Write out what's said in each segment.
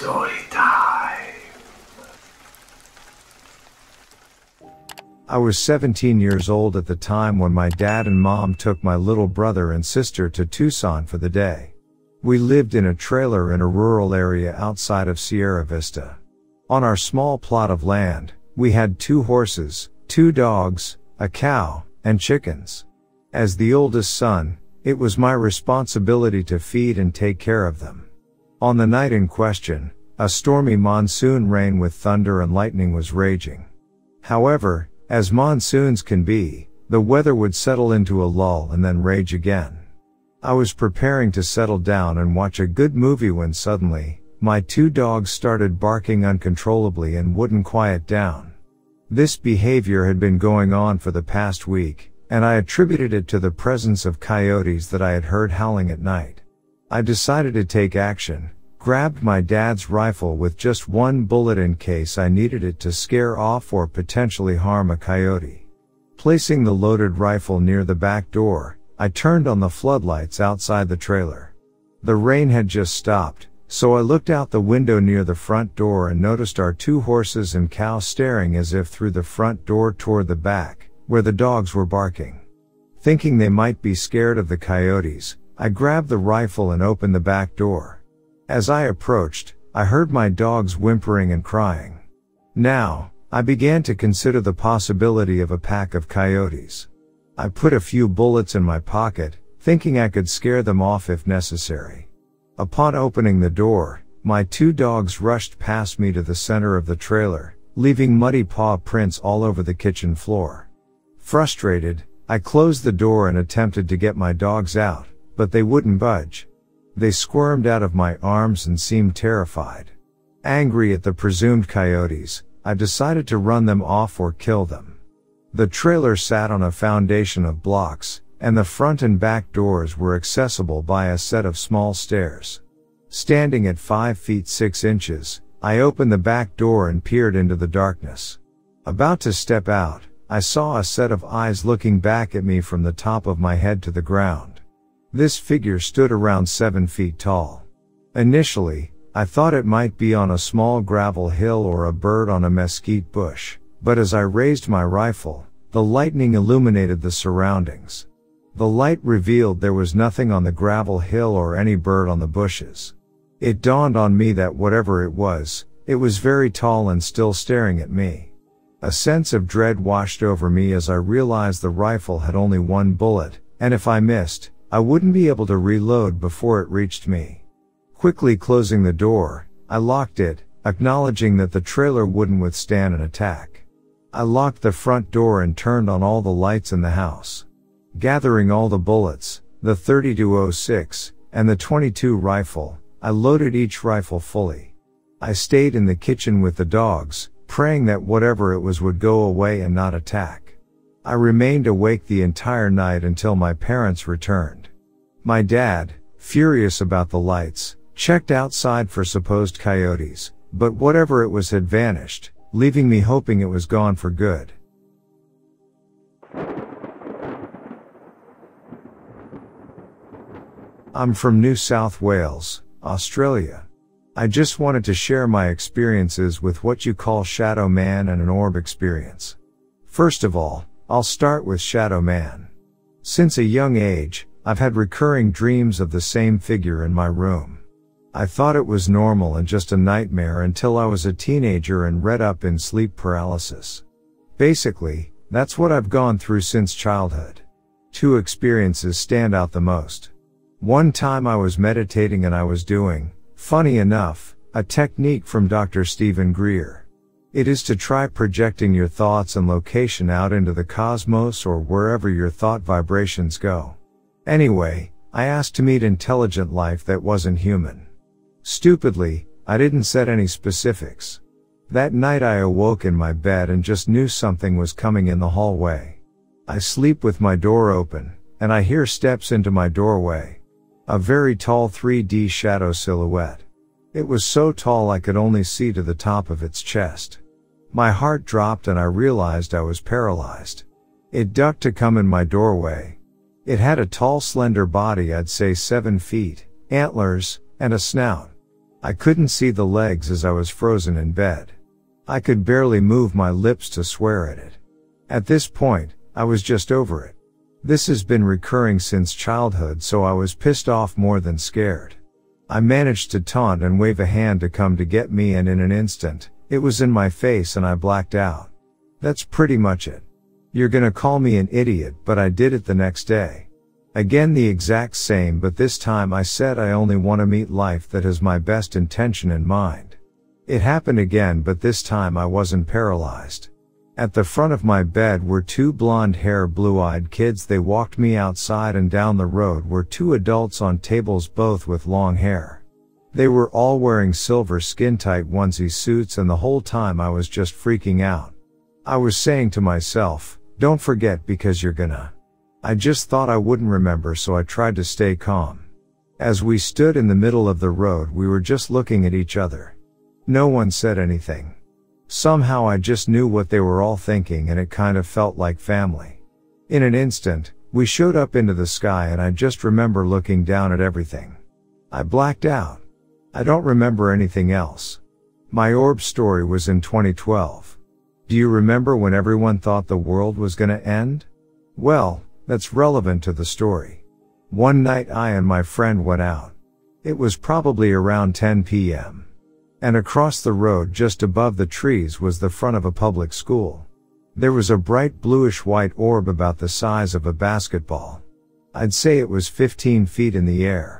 Story time. I was 17 years old at the time when my dad and mom took my little brother and sister to Tucson for the day. We lived in a trailer in a rural area outside of Sierra Vista. On our small plot of land, we had two horses, two dogs, a cow, and chickens. As the oldest son, it was my responsibility to feed and take care of them. On the night in question, a stormy monsoon rain with thunder and lightning was raging. However, as monsoons can be, the weather would settle into a lull and then rage again. I was preparing to settle down and watch a good movie when suddenly, my two dogs started barking uncontrollably and wouldn't quiet down. This behavior had been going on for the past week, and I attributed it to the presence of coyotes that I had heard howling at night. I decided to take action, grabbed my dad's rifle with just one bullet in case I needed it to scare off or potentially harm a coyote. Placing the loaded rifle near the back door, I turned on the floodlights outside the trailer. The rain had just stopped, so I looked out the window near the front door and noticed our two horses and cow staring as if through the front door toward the back, where the dogs were barking. Thinking they might be scared of the coyotes, I grabbed the rifle and opened the back door. As I approached, I heard my dogs whimpering and crying. Now, I began to consider the possibility of a pack of coyotes. I put a few bullets in my pocket, thinking I could scare them off if necessary. Upon opening the door, my two dogs rushed past me to the center of the trailer, leaving muddy paw prints all over the kitchen floor. Frustrated, I closed the door and attempted to get my dogs out but they wouldn't budge. They squirmed out of my arms and seemed terrified. Angry at the presumed coyotes, I decided to run them off or kill them. The trailer sat on a foundation of blocks, and the front and back doors were accessible by a set of small stairs. Standing at 5 feet 6 inches, I opened the back door and peered into the darkness. About to step out, I saw a set of eyes looking back at me from the top of my head to the ground. This figure stood around seven feet tall. Initially, I thought it might be on a small gravel hill or a bird on a mesquite bush, but as I raised my rifle, the lightning illuminated the surroundings. The light revealed there was nothing on the gravel hill or any bird on the bushes. It dawned on me that whatever it was, it was very tall and still staring at me. A sense of dread washed over me as I realized the rifle had only one bullet, and if I missed, I wouldn't be able to reload before it reached me. Quickly closing the door, I locked it, acknowledging that the trailer wouldn't withstand an attack. I locked the front door and turned on all the lights in the house. Gathering all the bullets, the 3206, and the 22 rifle, I loaded each rifle fully. I stayed in the kitchen with the dogs, praying that whatever it was would go away and not attack. I remained awake the entire night until my parents returned. My dad, furious about the lights, checked outside for supposed coyotes, but whatever it was had vanished, leaving me hoping it was gone for good. I'm from New South Wales, Australia. I just wanted to share my experiences with what you call Shadow Man and an orb experience. First of all, I'll start with Shadow Man. Since a young age, I've had recurring dreams of the same figure in my room. I thought it was normal and just a nightmare until I was a teenager and read up in sleep paralysis. Basically, that's what I've gone through since childhood. Two experiences stand out the most. One time I was meditating and I was doing, funny enough, a technique from Dr. Stephen Greer. It is to try projecting your thoughts and location out into the cosmos or wherever your thought vibrations go. Anyway, I asked to meet intelligent life that wasn't human. Stupidly, I didn't set any specifics. That night I awoke in my bed and just knew something was coming in the hallway. I sleep with my door open, and I hear steps into my doorway. A very tall 3D shadow silhouette. It was so tall I could only see to the top of its chest. My heart dropped and I realized I was paralyzed. It ducked to come in my doorway, it had a tall slender body I'd say 7 feet, antlers, and a snout. I couldn't see the legs as I was frozen in bed. I could barely move my lips to swear at it. At this point, I was just over it. This has been recurring since childhood so I was pissed off more than scared. I managed to taunt and wave a hand to come to get me and in an instant, it was in my face and I blacked out. That's pretty much it. You're gonna call me an idiot but I did it the next day. Again the exact same but this time I said I only want to meet life that has my best intention in mind. It happened again but this time I wasn't paralyzed. At the front of my bed were two blonde hair blue eyed kids they walked me outside and down the road were two adults on tables both with long hair. They were all wearing silver skin tight onesie suits and the whole time I was just freaking out. I was saying to myself, don't forget because you're gonna. I just thought I wouldn't remember so I tried to stay calm. As we stood in the middle of the road we were just looking at each other. No one said anything. Somehow I just knew what they were all thinking and it kind of felt like family. In an instant, we showed up into the sky and I just remember looking down at everything. I blacked out. I don't remember anything else. My orb story was in 2012. Do you remember when everyone thought the world was gonna end? Well, that's relevant to the story. One night I and my friend went out. It was probably around 10 p.m. And across the road just above the trees was the front of a public school. There was a bright bluish white orb about the size of a basketball. I'd say it was 15 feet in the air.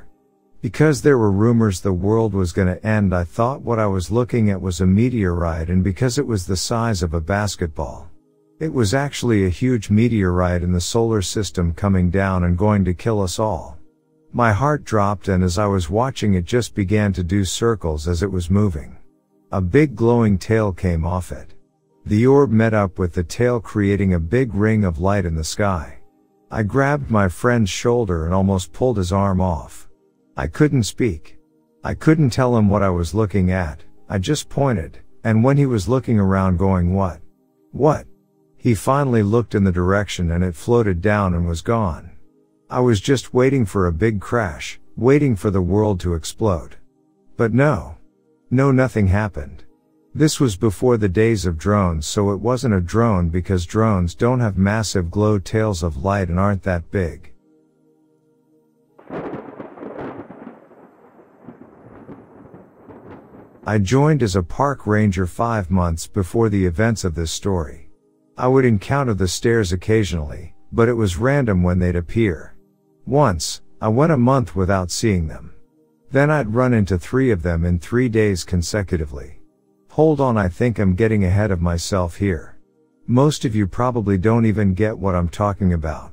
Because there were rumors the world was gonna end I thought what I was looking at was a meteorite and because it was the size of a basketball. It was actually a huge meteorite in the solar system coming down and going to kill us all. My heart dropped and as I was watching it just began to do circles as it was moving. A big glowing tail came off it. The orb met up with the tail creating a big ring of light in the sky. I grabbed my friend's shoulder and almost pulled his arm off. I couldn't speak. I couldn't tell him what I was looking at, I just pointed, and when he was looking around going what? What? He finally looked in the direction and it floated down and was gone. I was just waiting for a big crash, waiting for the world to explode. But no. No nothing happened. This was before the days of drones so it wasn't a drone because drones don't have massive glow tails of light and aren't that big. I joined as a park ranger five months before the events of this story. I would encounter the stairs occasionally, but it was random when they'd appear. Once, I went a month without seeing them. Then I'd run into three of them in three days consecutively. Hold on, I think I'm getting ahead of myself here. Most of you probably don't even get what I'm talking about.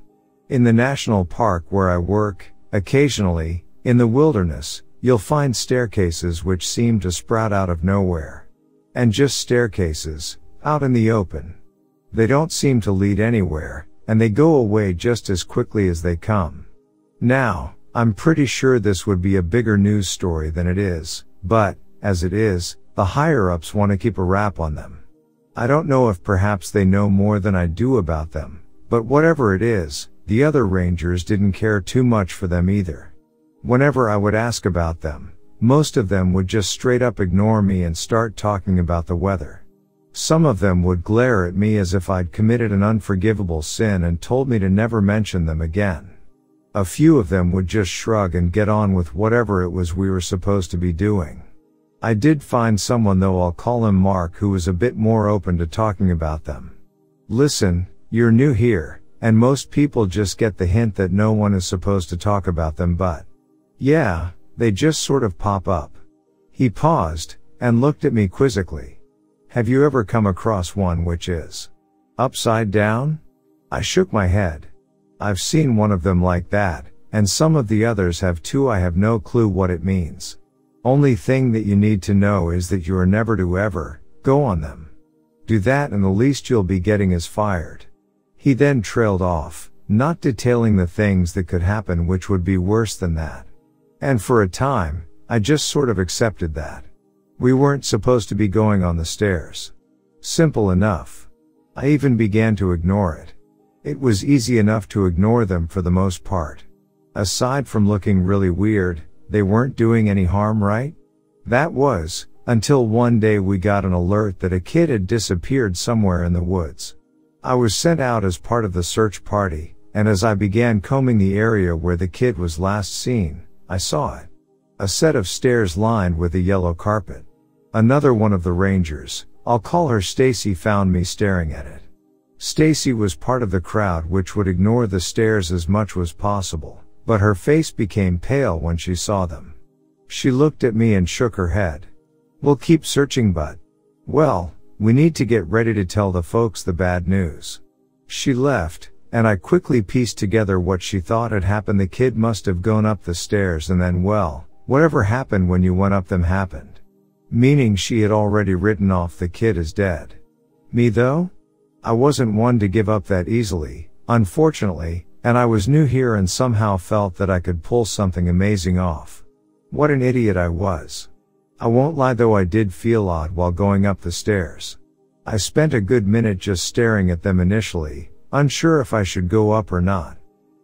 In the national park where I work, occasionally, in the wilderness, you'll find staircases which seem to sprout out of nowhere. And just staircases, out in the open. They don't seem to lead anywhere, and they go away just as quickly as they come. Now, I'm pretty sure this would be a bigger news story than it is, but, as it is, the higher ups want to keep a wrap on them. I don't know if perhaps they know more than I do about them, but whatever it is, the other rangers didn't care too much for them either. Whenever I would ask about them, most of them would just straight up ignore me and start talking about the weather. Some of them would glare at me as if I'd committed an unforgivable sin and told me to never mention them again. A few of them would just shrug and get on with whatever it was we were supposed to be doing. I did find someone though I'll call him Mark who was a bit more open to talking about them. Listen, you're new here, and most people just get the hint that no one is supposed to talk about them but. Yeah, they just sort of pop up. He paused, and looked at me quizzically. Have you ever come across one which is upside down? I shook my head. I've seen one of them like that, and some of the others have too. I have no clue what it means. Only thing that you need to know is that you are never to ever go on them. Do that and the least you'll be getting is fired. He then trailed off, not detailing the things that could happen which would be worse than that. And for a time, I just sort of accepted that. We weren't supposed to be going on the stairs. Simple enough. I even began to ignore it. It was easy enough to ignore them for the most part. Aside from looking really weird, they weren't doing any harm, right? That was, until one day we got an alert that a kid had disappeared somewhere in the woods. I was sent out as part of the search party, and as I began combing the area where the kid was last seen, I saw it. A set of stairs lined with a yellow carpet. Another one of the rangers, I'll call her Stacy found me staring at it. Stacy was part of the crowd which would ignore the stairs as much as possible, but her face became pale when she saw them. She looked at me and shook her head. We'll keep searching but, well, we need to get ready to tell the folks the bad news. She left, and I quickly pieced together what she thought had happened. The kid must have gone up the stairs and then well, whatever happened when you went up them happened. Meaning she had already written off the kid as dead. Me though? I wasn't one to give up that easily, unfortunately, and I was new here and somehow felt that I could pull something amazing off. What an idiot I was. I won't lie though I did feel odd while going up the stairs. I spent a good minute just staring at them initially, unsure if I should go up or not.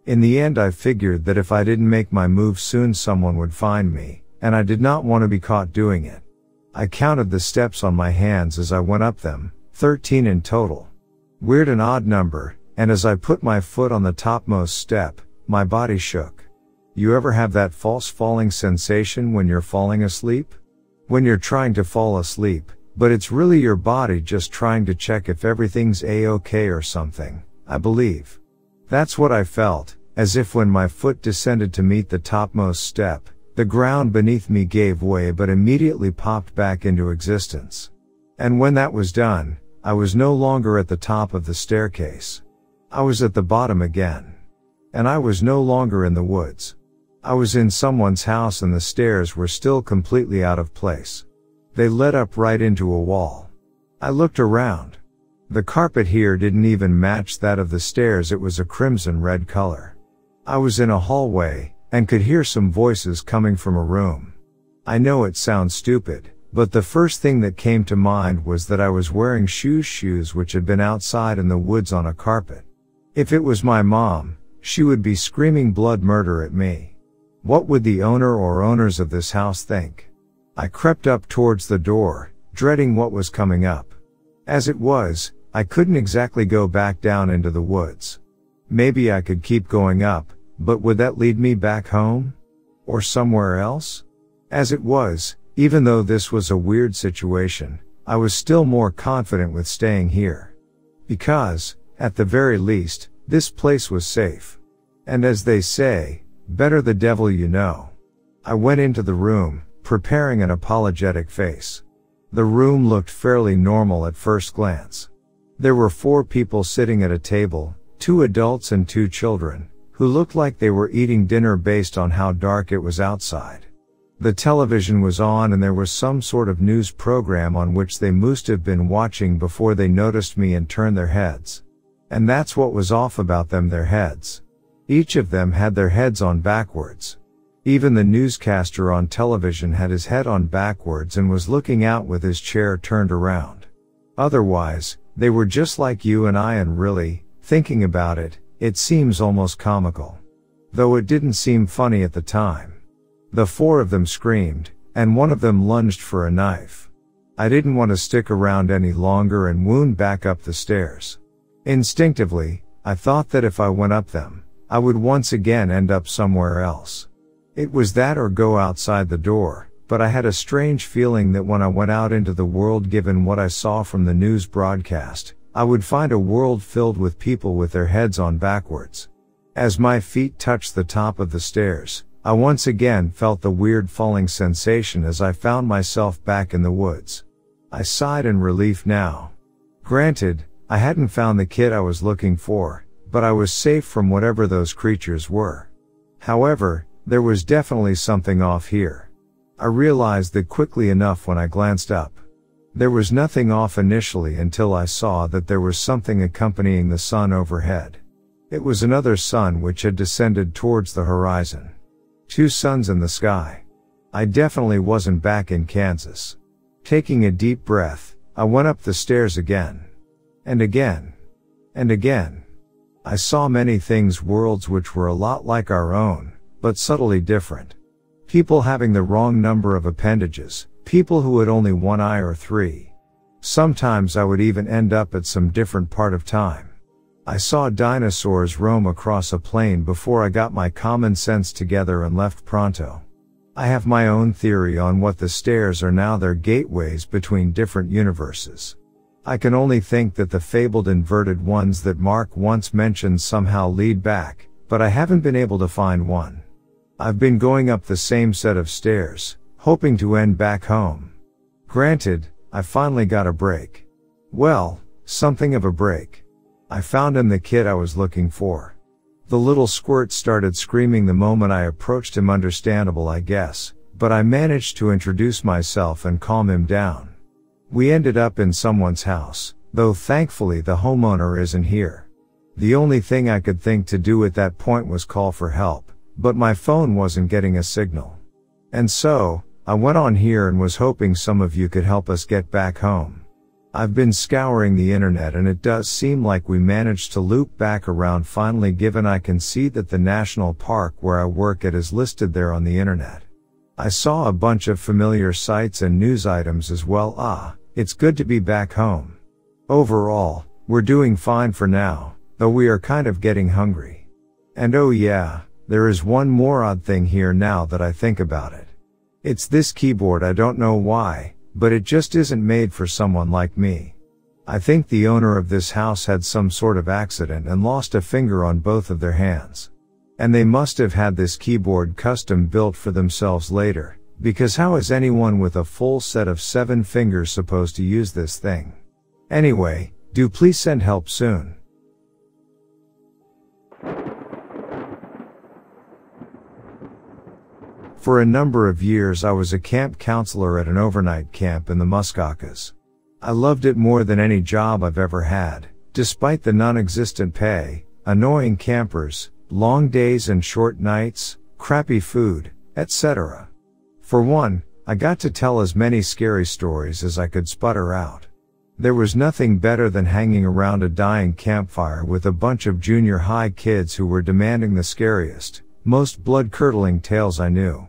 In the end I figured that if I didn't make my move soon someone would find me, and I did not want to be caught doing it. I counted the steps on my hands as I went up them, 13 in total. Weird and odd number, and as I put my foot on the topmost step, my body shook. You ever have that false falling sensation when you're falling asleep? When you're trying to fall asleep, but it's really your body just trying to check if everything's a-okay or something, I believe. That's what I felt, as if when my foot descended to meet the topmost step, the ground beneath me gave way but immediately popped back into existence. And when that was done, I was no longer at the top of the staircase. I was at the bottom again. And I was no longer in the woods. I was in someone's house and the stairs were still completely out of place. They led up right into a wall. I looked around. The carpet here didn't even match that of the stairs, it was a crimson red color. I was in a hallway, and could hear some voices coming from a room. I know it sounds stupid, but the first thing that came to mind was that I was wearing shoes shoes which had been outside in the woods on a carpet. If it was my mom, she would be screaming blood murder at me. What would the owner or owners of this house think? I crept up towards the door, dreading what was coming up. As it was, I couldn't exactly go back down into the woods. Maybe I could keep going up, but would that lead me back home? Or somewhere else? As it was, even though this was a weird situation, I was still more confident with staying here. Because, at the very least, this place was safe. And as they say, Better the devil you know. I went into the room, preparing an apologetic face. The room looked fairly normal at first glance. There were four people sitting at a table, two adults and two children, who looked like they were eating dinner based on how dark it was outside. The television was on and there was some sort of news program on which they must have been watching before they noticed me and turned their heads. And that's what was off about them, their heads. Each of them had their heads on backwards. Even the newscaster on television had his head on backwards and was looking out with his chair turned around. Otherwise, they were just like you and I and really, thinking about it, it seems almost comical. Though it didn't seem funny at the time. The four of them screamed, and one of them lunged for a knife. I didn't want to stick around any longer and wound back up the stairs. Instinctively, I thought that if I went up them, I would once again end up somewhere else. It was that or go outside the door, but I had a strange feeling that when I went out into the world given what I saw from the news broadcast, I would find a world filled with people with their heads on backwards. As my feet touched the top of the stairs, I once again felt the weird falling sensation as I found myself back in the woods. I sighed in relief now. Granted, I hadn't found the kid I was looking for, but I was safe from whatever those creatures were. However, there was definitely something off here. I realized that quickly enough when I glanced up. There was nothing off initially until I saw that there was something accompanying the sun overhead. It was another sun which had descended towards the horizon. Two suns in the sky. I definitely wasn't back in Kansas. Taking a deep breath, I went up the stairs again. And again. And again. I saw many things worlds which were a lot like our own, but subtly different. People having the wrong number of appendages, People who had only one eye or three. Sometimes I would even end up at some different part of time. I saw dinosaurs roam across a plain before I got my common sense together and left pronto. I have my own theory on what the stairs are now their gateways between different universes. I can only think that the fabled inverted ones that Mark once mentioned somehow lead back, but I haven't been able to find one. I've been going up the same set of stairs, hoping to end back home. Granted, I finally got a break. Well, something of a break. I found him the kid I was looking for. The little squirt started screaming the moment I approached him understandable I guess, but I managed to introduce myself and calm him down. We ended up in someone's house, though thankfully the homeowner isn't here. The only thing I could think to do at that point was call for help, but my phone wasn't getting a signal. And so, I went on here and was hoping some of you could help us get back home. I've been scouring the internet and it does seem like we managed to loop back around finally given I can see that the national park where I work at is listed there on the internet. I saw a bunch of familiar sites and news items as well. Ah, it's good to be back home. Overall, we're doing fine for now, though we are kind of getting hungry. And oh yeah, there is one more odd thing here now that I think about it. It's this keyboard I don't know why, but it just isn't made for someone like me. I think the owner of this house had some sort of accident and lost a finger on both of their hands. And they must have had this keyboard custom built for themselves later, because how is anyone with a full set of seven fingers supposed to use this thing? Anyway, do please send help soon. For a number of years I was a camp counselor at an overnight camp in the Muskokas. I loved it more than any job I've ever had, despite the non-existent pay, annoying campers, long days and short nights, crappy food, etc. For one, I got to tell as many scary stories as I could sputter out. There was nothing better than hanging around a dying campfire with a bunch of junior high kids who were demanding the scariest, most blood-curdling tales I knew.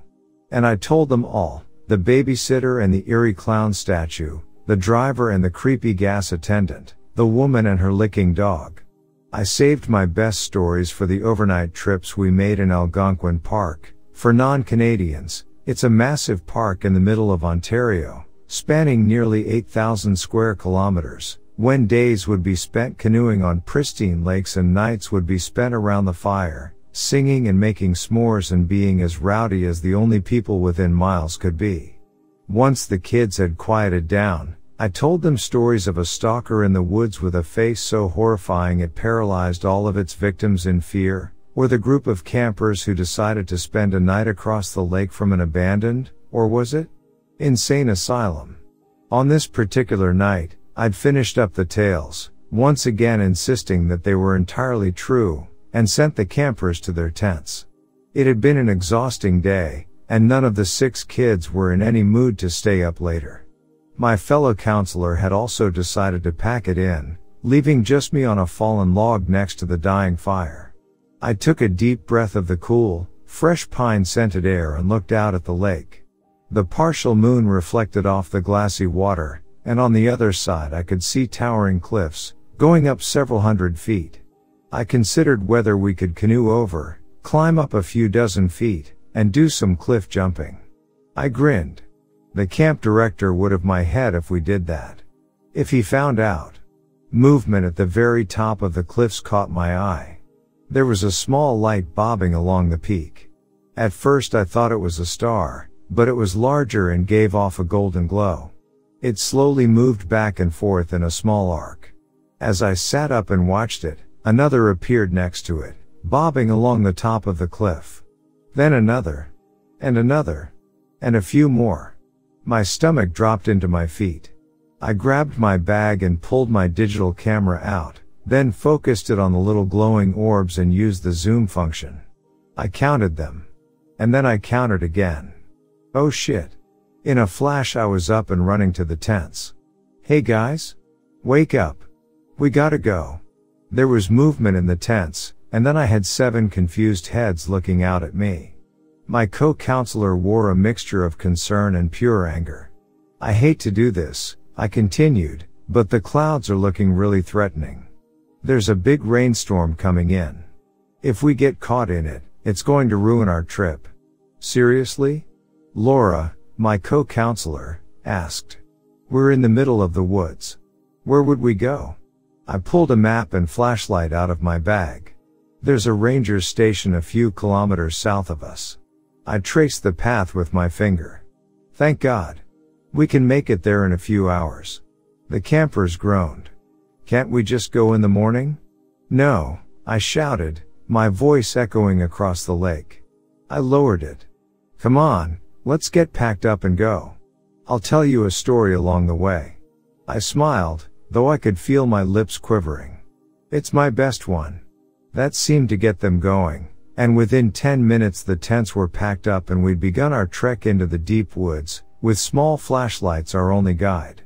And I told them all, the babysitter and the eerie clown statue, the driver and the creepy gas attendant, the woman and her licking dog. I saved my best stories for the overnight trips we made in Algonquin Park. For non-Canadians, it's a massive park in the middle of Ontario, spanning nearly 8,000 square kilometers, when days would be spent canoeing on pristine lakes and nights would be spent around the fire, singing and making s'mores and being as rowdy as the only people within miles could be. Once the kids had quieted down, I told them stories of a stalker in the woods with a face so horrifying it paralyzed all of its victims in fear, or the group of campers who decided to spend a night across the lake from an abandoned, or was it? Insane asylum. On this particular night, I'd finished up the tales, once again insisting that they were entirely true, and sent the campers to their tents. It had been an exhausting day, and none of the six kids were in any mood to stay up later. My fellow counselor had also decided to pack it in, leaving just me on a fallen log next to the dying fire. I took a deep breath of the cool, fresh pine scented air and looked out at the lake. The partial moon reflected off the glassy water, and on the other side I could see towering cliffs, going up several hundred feet. I considered whether we could canoe over, climb up a few dozen feet, and do some cliff jumping. I grinned. The camp director would have my head if we did that. If he found out. Movement at the very top of the cliffs caught my eye. There was a small light bobbing along the peak. At first I thought it was a star, but it was larger and gave off a golden glow. It slowly moved back and forth in a small arc. As I sat up and watched it, Another appeared next to it, bobbing along the top of the cliff. Then another. And another. And a few more. My stomach dropped into my feet. I grabbed my bag and pulled my digital camera out, then focused it on the little glowing orbs and used the zoom function. I counted them. And then I counted again. Oh shit. In a flash I was up and running to the tents. Hey guys? Wake up. We gotta go. There was movement in the tents, and then I had seven confused heads looking out at me. My co-counselor wore a mixture of concern and pure anger. I hate to do this, I continued, but the clouds are looking really threatening. There's a big rainstorm coming in. If we get caught in it, it's going to ruin our trip. Seriously? Laura, my co-counselor, asked. We're in the middle of the woods. Where would we go? I pulled a map and flashlight out of my bag. There's a ranger station a few kilometers south of us. I traced the path with my finger. Thank God. We can make it there in a few hours. The campers groaned. Can't we just go in the morning? No, I shouted, my voice echoing across the lake. I lowered it. Come on, let's get packed up and go. I'll tell you a story along the way. I smiled, though I could feel my lips quivering. It's my best one. That seemed to get them going, and within 10 minutes the tents were packed up and we'd begun our trek into the deep woods, with small flashlights our only guide.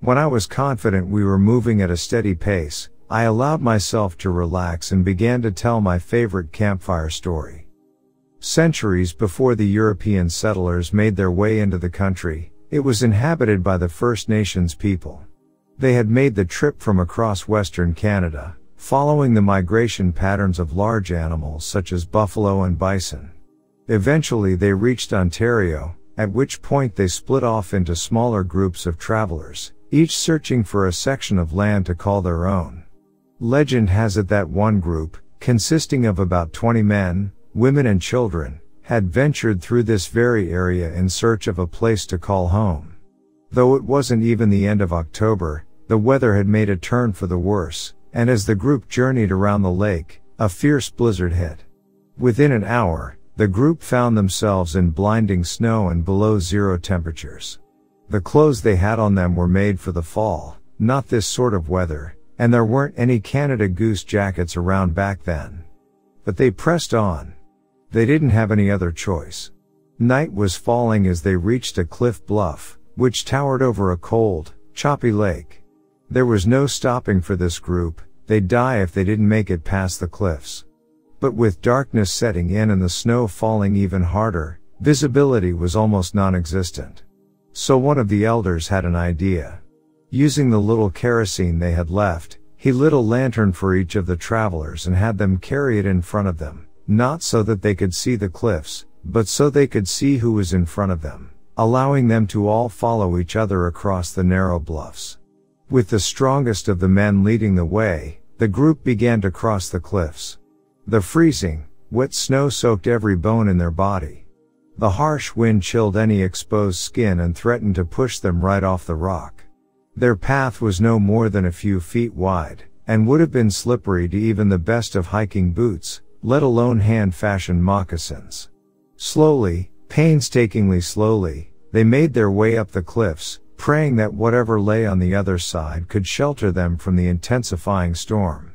When I was confident we were moving at a steady pace, I allowed myself to relax and began to tell my favorite campfire story. Centuries before the European settlers made their way into the country, it was inhabited by the First Nations people. They had made the trip from across western Canada, following the migration patterns of large animals such as buffalo and bison. Eventually they reached Ontario, at which point they split off into smaller groups of travelers, each searching for a section of land to call their own. Legend has it that one group, consisting of about 20 men, women and children, had ventured through this very area in search of a place to call home. Though it wasn't even the end of October, the weather had made a turn for the worse, and as the group journeyed around the lake, a fierce blizzard hit. Within an hour, the group found themselves in blinding snow and below zero temperatures. The clothes they had on them were made for the fall, not this sort of weather, and there weren't any Canada Goose jackets around back then. But they pressed on. They didn't have any other choice. Night was falling as they reached a cliff bluff, which towered over a cold, choppy lake. There was no stopping for this group, they'd die if they didn't make it past the cliffs. But with darkness setting in and the snow falling even harder, visibility was almost non-existent. So one of the elders had an idea. Using the little kerosene they had left, he lit a lantern for each of the travelers and had them carry it in front of them, not so that they could see the cliffs, but so they could see who was in front of them, allowing them to all follow each other across the narrow bluffs. With the strongest of the men leading the way, the group began to cross the cliffs. The freezing, wet snow soaked every bone in their body. The harsh wind chilled any exposed skin and threatened to push them right off the rock. Their path was no more than a few feet wide, and would have been slippery to even the best of hiking boots, let alone hand-fashioned moccasins. Slowly, painstakingly slowly, they made their way up the cliffs, praying that whatever lay on the other side could shelter them from the intensifying storm.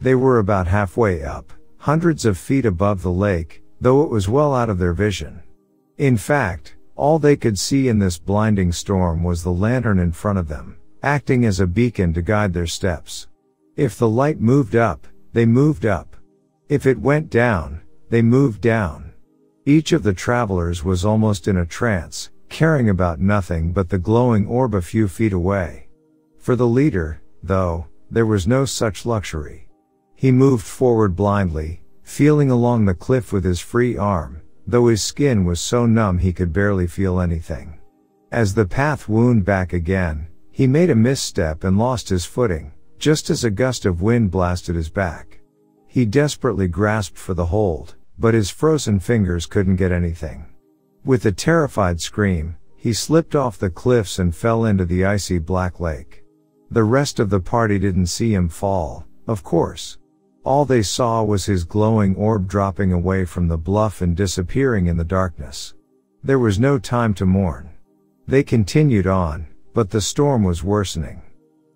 They were about halfway up, hundreds of feet above the lake, though it was well out of their vision. In fact, all they could see in this blinding storm was the lantern in front of them, acting as a beacon to guide their steps. If the light moved up, they moved up. If it went down, they moved down. Each of the travelers was almost in a trance, caring about nothing but the glowing orb a few feet away. For the leader, though, there was no such luxury. He moved forward blindly, feeling along the cliff with his free arm, though his skin was so numb he could barely feel anything. As the path wound back again, he made a misstep and lost his footing, just as a gust of wind blasted his back. He desperately grasped for the hold, but his frozen fingers couldn't get anything. With a terrified scream, he slipped off the cliffs and fell into the icy black lake. The rest of the party didn't see him fall, of course. All they saw was his glowing orb dropping away from the bluff and disappearing in the darkness. There was no time to mourn. They continued on, but the storm was worsening.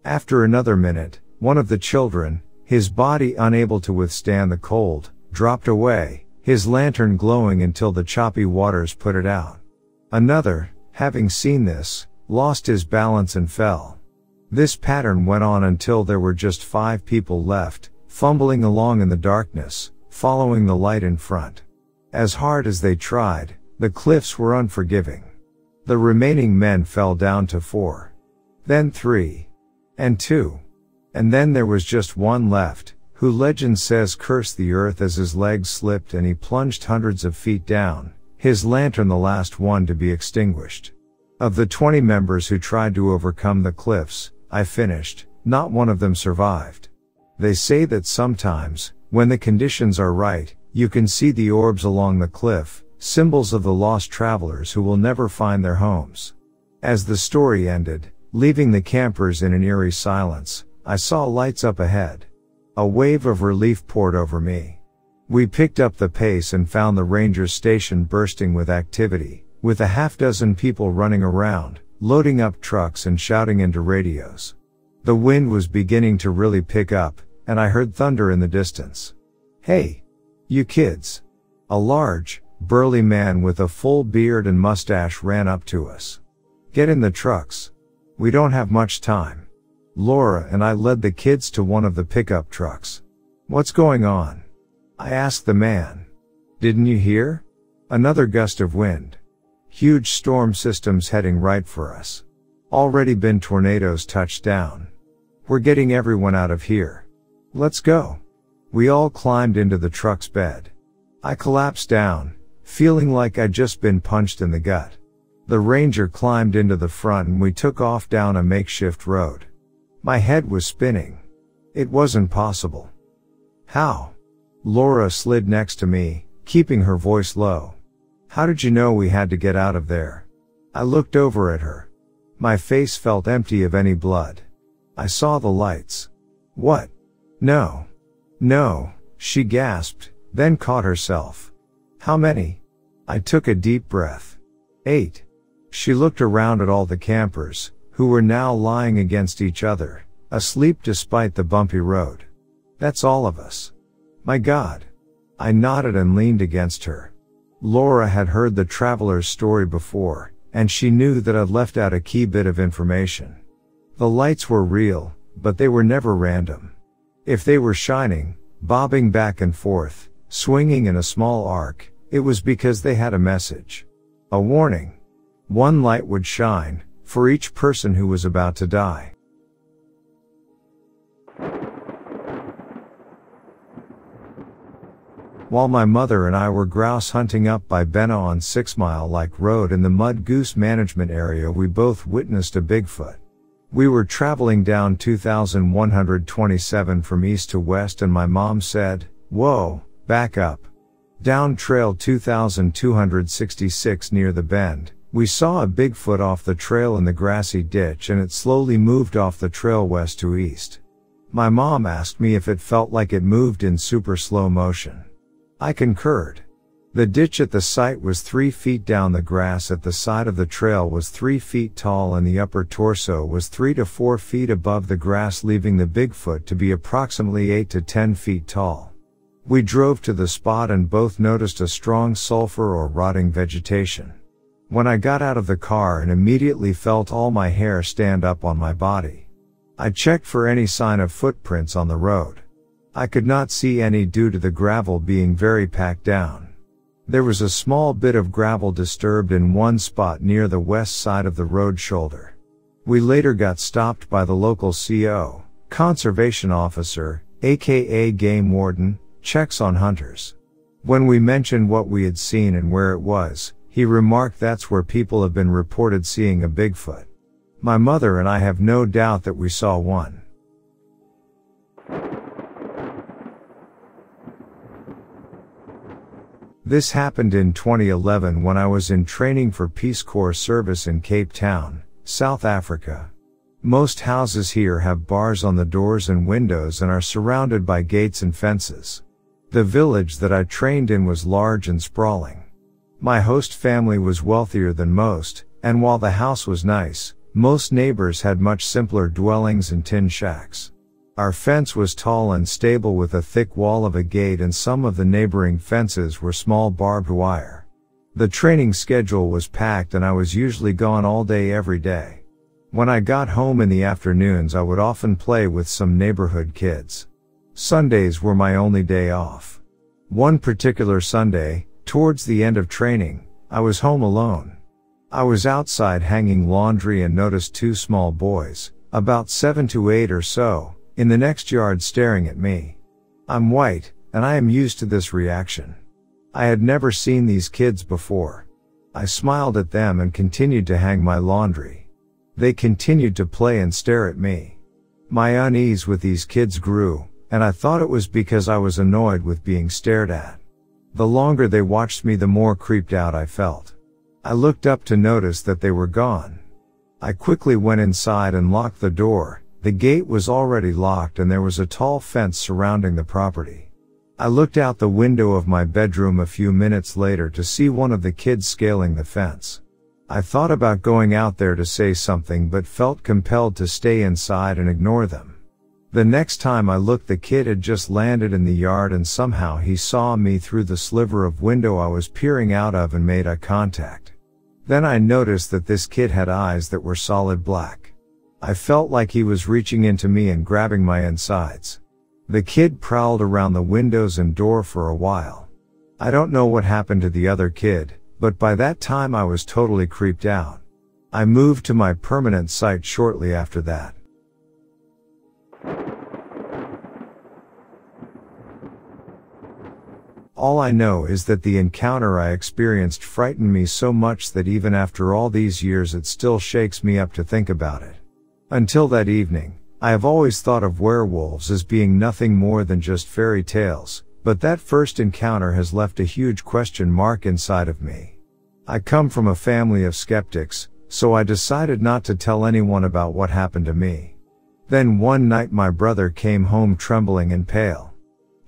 After another minute, one of the children, his body unable to withstand the cold, dropped away, his lantern glowing until the choppy waters put it out. Another, having seen this, lost his balance and fell. This pattern went on until there were just five people left, fumbling along in the darkness, following the light in front. As hard as they tried, the cliffs were unforgiving. The remaining men fell down to four. Then three. And two. And then there was just one left, who legend says cursed the earth as his legs slipped and he plunged hundreds of feet down, his lantern the last one to be extinguished. Of the 20 members who tried to overcome the cliffs, I finished, not one of them survived. They say that sometimes, when the conditions are right, you can see the orbs along the cliff, symbols of the lost travelers who will never find their homes. As the story ended, leaving the campers in an eerie silence, I saw lights up ahead. A wave of relief poured over me. We picked up the pace and found the ranger's station bursting with activity, with a half dozen people running around, loading up trucks and shouting into radios. The wind was beginning to really pick up, and I heard thunder in the distance. Hey! You kids! A large, burly man with a full beard and mustache ran up to us. Get in the trucks. We don't have much time. Laura and I led the kids to one of the pickup trucks. What's going on? I asked the man. Didn't you hear? Another gust of wind. Huge storm systems heading right for us. Already been tornadoes touched down. We're getting everyone out of here. Let's go. We all climbed into the truck's bed. I collapsed down, feeling like I'd just been punched in the gut. The ranger climbed into the front and we took off down a makeshift road. My head was spinning. It wasn't possible. How? Laura slid next to me, keeping her voice low. How did you know we had to get out of there? I looked over at her. My face felt empty of any blood. I saw the lights. What? No. No, she gasped, then caught herself. How many? I took a deep breath. Eight. She looked around at all the campers, who were now lying against each other, asleep despite the bumpy road. That's all of us. My God. I nodded and leaned against her. Laura had heard the traveler's story before, and she knew that I'd left out a key bit of information. The lights were real, but they were never random. If they were shining, bobbing back and forth, swinging in a small arc, it was because they had a message. A warning. One light would shine, for each person who was about to die. While my mother and I were grouse hunting up by Bena on Six Mile Lake Road in the Mud Goose Management Area, we both witnessed a Bigfoot. We were traveling down 2127 from east to west and my mom said, Whoa, back up. Down trail 2266 near the bend, we saw a Bigfoot off the trail in the grassy ditch and it slowly moved off the trail west to east. My mom asked me if it felt like it moved in super slow motion. I concurred. The ditch at the site was three feet down the grass at the side of the trail was three feet tall and the upper torso was three to four feet above the grass leaving the Bigfoot to be approximately eight to ten feet tall. We drove to the spot and both noticed a strong sulfur or rotting vegetation when I got out of the car and immediately felt all my hair stand up on my body. I checked for any sign of footprints on the road. I could not see any due to the gravel being very packed down. There was a small bit of gravel disturbed in one spot near the west side of the road shoulder. We later got stopped by the local CO, conservation officer, aka game warden, checks on hunters. When we mentioned what we had seen and where it was, he remarked that's where people have been reported seeing a Bigfoot. My mother and I have no doubt that we saw one. This happened in 2011 when I was in training for Peace Corps service in Cape Town, South Africa. Most houses here have bars on the doors and windows and are surrounded by gates and fences. The village that I trained in was large and sprawling. My host family was wealthier than most, and while the house was nice, most neighbors had much simpler dwellings and tin shacks. Our fence was tall and stable with a thick wall of a gate and some of the neighboring fences were small barbed wire. The training schedule was packed and I was usually gone all day every day. When I got home in the afternoons I would often play with some neighborhood kids. Sundays were my only day off. One particular Sunday, Towards the end of training, I was home alone. I was outside hanging laundry and noticed two small boys, about seven to eight or so, in the next yard staring at me. I'm white, and I am used to this reaction. I had never seen these kids before. I smiled at them and continued to hang my laundry. They continued to play and stare at me. My unease with these kids grew, and I thought it was because I was annoyed with being stared at. The longer they watched me the more creeped out I felt. I looked up to notice that they were gone. I quickly went inside and locked the door. The gate was already locked and there was a tall fence surrounding the property. I looked out the window of my bedroom a few minutes later to see one of the kids scaling the fence. I thought about going out there to say something but felt compelled to stay inside and ignore them. The next time I looked the kid had just landed in the yard and somehow he saw me through the sliver of window I was peering out of and made eye contact. Then I noticed that this kid had eyes that were solid black. I felt like he was reaching into me and grabbing my insides. The kid prowled around the windows and door for a while. I don't know what happened to the other kid, but by that time I was totally creeped out. I moved to my permanent site shortly after that. All I know is that the encounter I experienced frightened me so much that even after all these years it still shakes me up to think about it. Until that evening, I have always thought of werewolves as being nothing more than just fairy tales, but that first encounter has left a huge question mark inside of me. I come from a family of skeptics, so I decided not to tell anyone about what happened to me. Then one night my brother came home trembling and pale.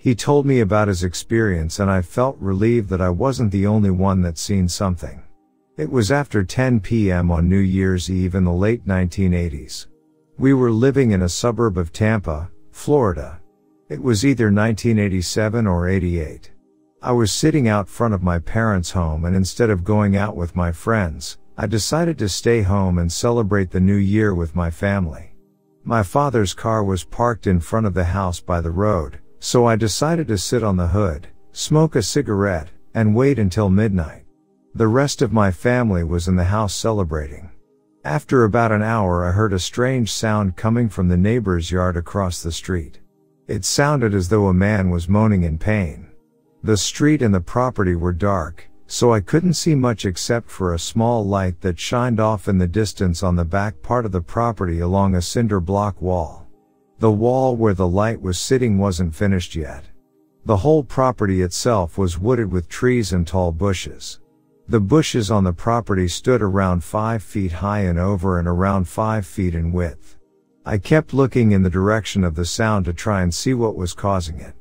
He told me about his experience and I felt relieved that I wasn't the only one that seen something. It was after 10 p.m. on New Year's Eve in the late 1980s. We were living in a suburb of Tampa, Florida. It was either 1987 or 88. I was sitting out front of my parents' home and instead of going out with my friends, I decided to stay home and celebrate the new year with my family. My father's car was parked in front of the house by the road, so I decided to sit on the hood, smoke a cigarette, and wait until midnight. The rest of my family was in the house celebrating. After about an hour I heard a strange sound coming from the neighbor's yard across the street. It sounded as though a man was moaning in pain. The street and the property were dark, so I couldn't see much except for a small light that shined off in the distance on the back part of the property along a cinder block wall. The wall where the light was sitting wasn't finished yet. The whole property itself was wooded with trees and tall bushes. The bushes on the property stood around 5 feet high and over and around 5 feet in width. I kept looking in the direction of the sound to try and see what was causing it.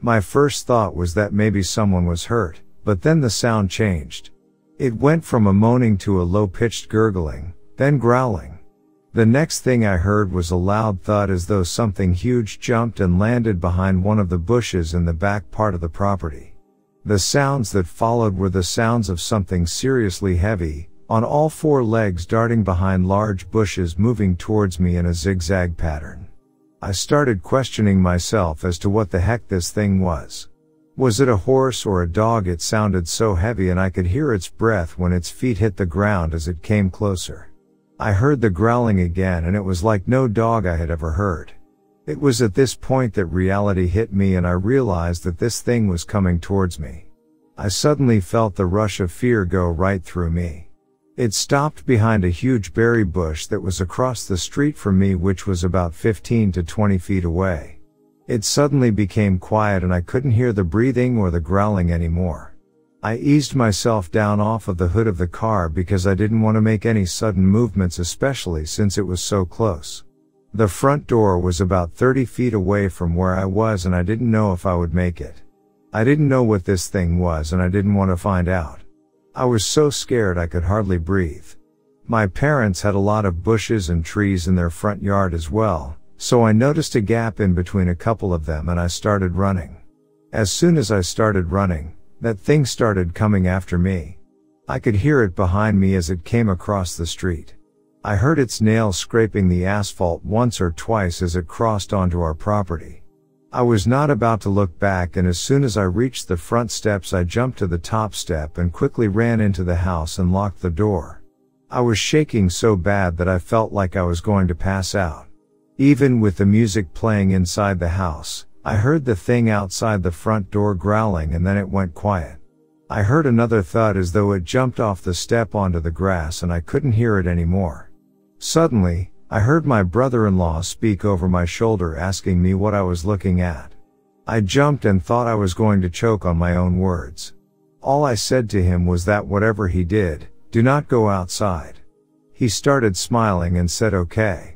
My first thought was that maybe someone was hurt, but then the sound changed. It went from a moaning to a low pitched gurgling, then growling. The next thing I heard was a loud thud as though something huge jumped and landed behind one of the bushes in the back part of the property. The sounds that followed were the sounds of something seriously heavy, on all four legs darting behind large bushes moving towards me in a zigzag pattern. I started questioning myself as to what the heck this thing was. Was it a horse or a dog? It sounded so heavy and I could hear its breath when its feet hit the ground as it came closer. I heard the growling again and it was like no dog I had ever heard. It was at this point that reality hit me and I realized that this thing was coming towards me. I suddenly felt the rush of fear go right through me. It stopped behind a huge berry bush that was across the street from me which was about 15 to 20 feet away. It suddenly became quiet and I couldn't hear the breathing or the growling anymore. I eased myself down off of the hood of the car because I didn't want to make any sudden movements especially since it was so close. The front door was about 30 feet away from where I was and I didn't know if I would make it. I didn't know what this thing was and I didn't want to find out. I was so scared I could hardly breathe. My parents had a lot of bushes and trees in their front yard as well, so I noticed a gap in between a couple of them and I started running. As soon as I started running, that thing started coming after me. I could hear it behind me as it came across the street. I heard its nails scraping the asphalt once or twice as it crossed onto our property. I was not about to look back and as soon as I reached the front steps I jumped to the top step and quickly ran into the house and locked the door. I was shaking so bad that I felt like I was going to pass out. Even with the music playing inside the house, I heard the thing outside the front door growling and then it went quiet. I heard another thud as though it jumped off the step onto the grass and I couldn't hear it anymore. Suddenly, I heard my brother-in-law speak over my shoulder asking me what I was looking at. I jumped and thought I was going to choke on my own words. All I said to him was that whatever he did, do not go outside. He started smiling and said okay.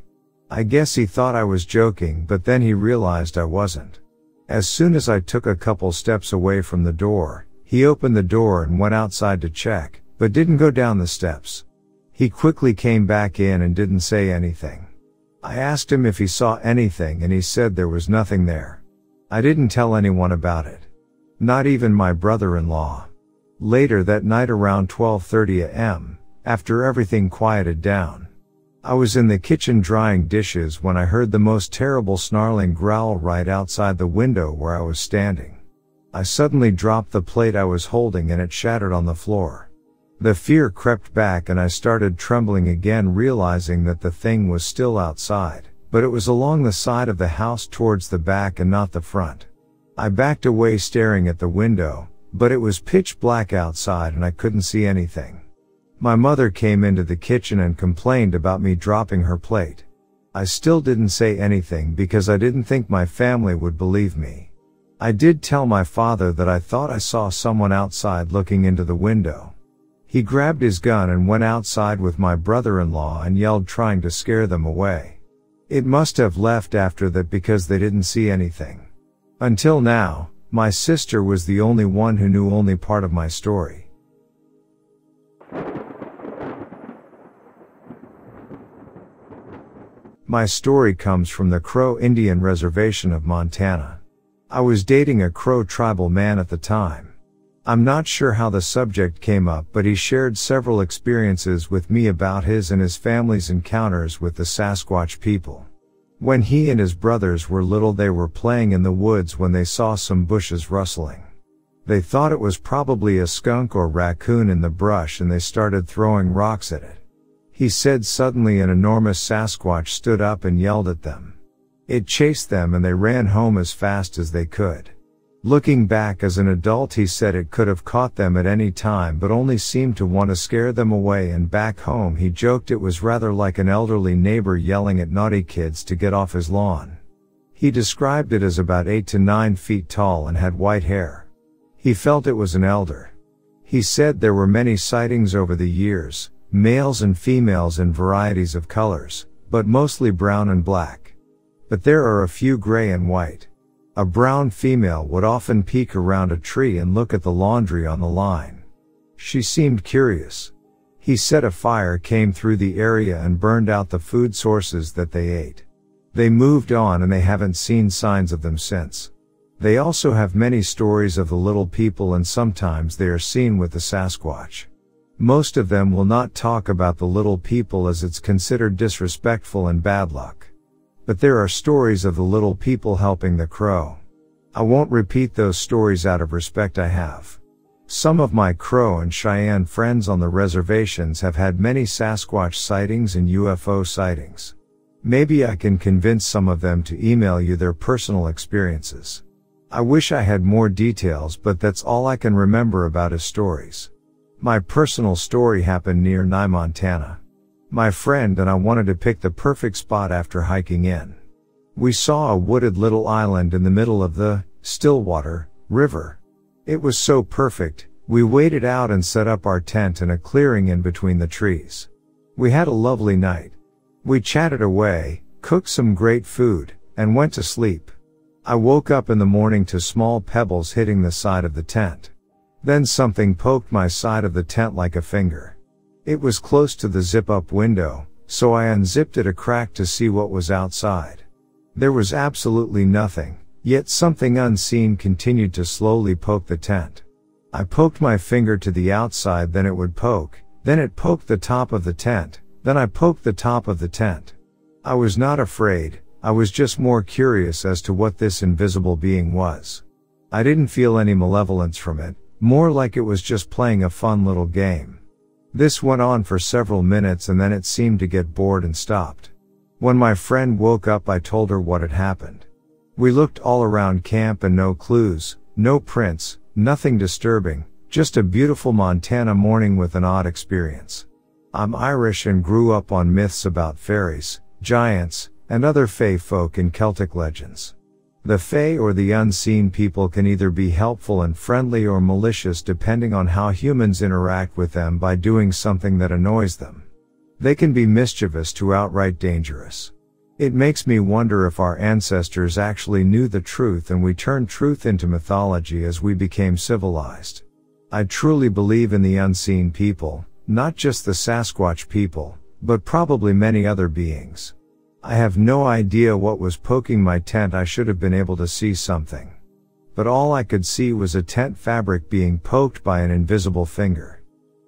I guess he thought I was joking, but then he realized I wasn't. As soon as I took a couple steps away from the door, he opened the door and went outside to check, but didn't go down the steps. He quickly came back in and didn't say anything. I asked him if he saw anything and he said there was nothing there. I didn't tell anyone about it. Not even my brother-in-law. Later that night around 12.30 am, after everything quieted down, I was in the kitchen drying dishes when I heard the most terrible snarling growl right outside the window where I was standing. I suddenly dropped the plate I was holding and it shattered on the floor. The fear crept back and I started trembling again realizing that the thing was still outside, but it was along the side of the house towards the back and not the front. I backed away staring at the window, but it was pitch black outside and I couldn't see anything. My mother came into the kitchen and complained about me dropping her plate. I still didn't say anything because I didn't think my family would believe me. I did tell my father that I thought I saw someone outside looking into the window. He grabbed his gun and went outside with my brother-in-law and yelled trying to scare them away. It must have left after that because they didn't see anything. Until now, my sister was the only one who knew only part of my story. My story comes from the Crow Indian Reservation of Montana. I was dating a Crow tribal man at the time. I'm not sure how the subject came up, but he shared several experiences with me about his and his family's encounters with the Sasquatch people. When he and his brothers were little they were playing in the woods when they saw some bushes rustling. They thought it was probably a skunk or raccoon in the brush and they started throwing rocks at it. He said suddenly an enormous Sasquatch stood up and yelled at them. It chased them and they ran home as fast as they could. Looking back as an adult he said it could have caught them at any time but only seemed to want to scare them away and back home he joked it was rather like an elderly neighbor yelling at naughty kids to get off his lawn. He described it as about 8 to 9 feet tall and had white hair. He felt it was an elder. He said there were many sightings over the years, males and females in varieties of colors, but mostly brown and black. But there are a few gray and white. A brown female would often peek around a tree and look at the laundry on the line. She seemed curious. He said a fire came through the area and burned out the food sources that they ate. They moved on and they haven't seen signs of them since. They also have many stories of the little people and sometimes they are seen with the Sasquatch. Most of them will not talk about the little people as it's considered disrespectful and bad luck. But there are stories of the little people helping the crow. I won't repeat those stories out of respect I have. Some of my Crow and Cheyenne friends on the reservations have had many Sasquatch sightings and UFO sightings. Maybe I can convince some of them to email you their personal experiences. I wish I had more details, but that's all I can remember about his stories. My personal story happened near Nye, Montana. My friend and I wanted to pick the perfect spot after hiking in. We saw a wooded little island in the middle of the Stillwater River. It was so perfect, we waited out and set up our tent in a clearing in between the trees. We had a lovely night. We chatted away, cooked some great food, and went to sleep. I woke up in the morning to small pebbles hitting the side of the tent. Then something poked my side of the tent like a finger. It was close to the zip up window, so I unzipped it a crack to see what was outside. There was absolutely nothing, yet something unseen continued to slowly poke the tent. I poked my finger to the outside, then it would poke, then it poked the top of the tent, then I poked the top of the tent. I was not afraid, I was just more curious as to what this invisible being was. I didn't feel any malevolence from it, more like it was just playing a fun little game. This went on for several minutes and then it seemed to get bored and stopped. When my friend woke up I told her what had happened. We looked all around camp and no clues, no prints, nothing disturbing, just a beautiful Montana morning with an odd experience. I'm Irish and grew up on myths about fairies, giants, and other fae folk in Celtic legends. The Fae or the unseen people can either be helpful and friendly or malicious depending on how humans interact with them by doing something that annoys them. They can be mischievous to outright dangerous. It makes me wonder if our ancestors actually knew the truth and we turned truth into mythology as we became civilized. I truly believe in the unseen people, not just the Sasquatch people, but probably many other beings. I have no idea what was poking my tent. I should have been able to see something. But all I could see was a tent fabric being poked by an invisible finger.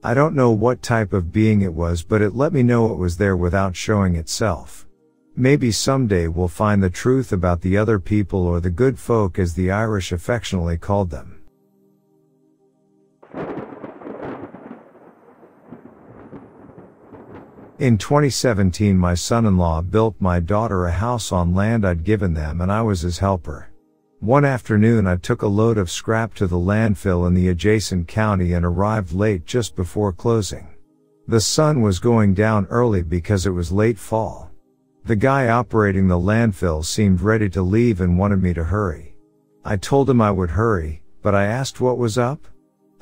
I don't know what type of being it was, but it let me know it was there without showing itself. Maybe someday we'll find the truth about the other people or the good folk as the Irish affectionately called them. In 2017 my son-in-law built my daughter a house on land I'd given them and I was his helper. One afternoon I took a load of scrap to the landfill in the adjacent county and arrived late just before closing. The sun was going down early because it was late fall. The guy operating the landfill seemed ready to leave and wanted me to hurry. I told him I would hurry, but I asked what was up?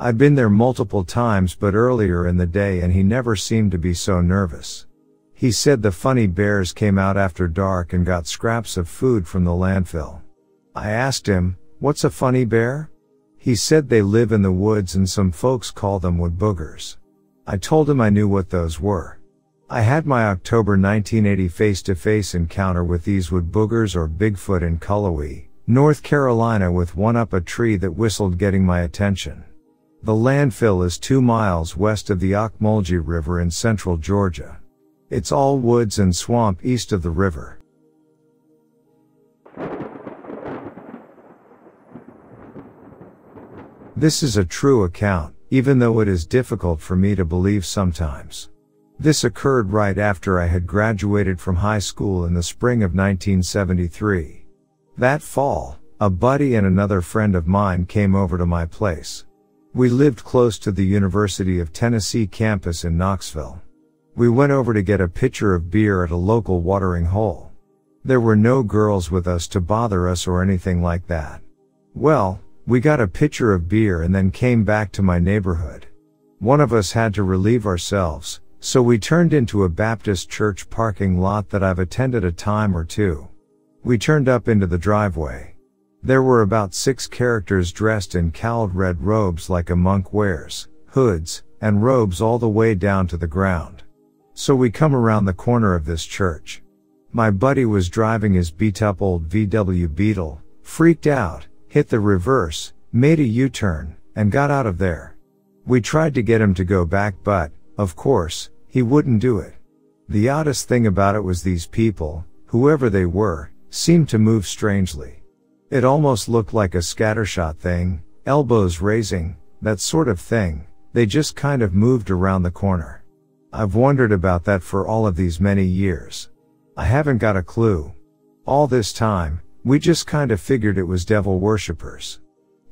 I'd been there multiple times but earlier in the day and he never seemed to be so nervous. He said the funny bears came out after dark and got scraps of food from the landfill. I asked him, what's a funny bear? He said they live in the woods and some folks call them wood boogers. I told him I knew what those were. I had my October 1980 face-to-face encounter with these wood boogers or Bigfoot in Cullowhee, North Carolina with one up a tree that whistled getting my attention. The landfill is two miles west of the Ocmulgee River in central Georgia. It's all woods and swamp east of the river. This is a true account, even though it is difficult for me to believe sometimes. This occurred right after I had graduated from high school in the spring of 1973. That fall, a buddy and another friend of mine came over to my place. We lived close to the University of Tennessee campus in Knoxville. We went over to get a pitcher of beer at a local watering hole. There were no girls with us to bother us or anything like that. Well, we got a pitcher of beer and then came back to my neighborhood. One of us had to relieve ourselves, so we turned into a Baptist church parking lot that I've attended a time or two. We turned up into the driveway. There were about six characters dressed in cowled red robes like a monk wears, hoods, and robes all the way down to the ground. So we come around the corner of this church. My buddy was driving his beat up old VW Beetle, freaked out, hit the reverse, made a U-turn, and got out of there. We tried to get him to go back but, of course, he wouldn't do it. The oddest thing about it was these people, whoever they were, seemed to move strangely. It almost looked like a scattershot thing, elbows raising, that sort of thing. They just kind of moved around the corner. I've wondered about that for all of these many years. I haven't got a clue. All this time, we just kind of figured it was devil worshippers.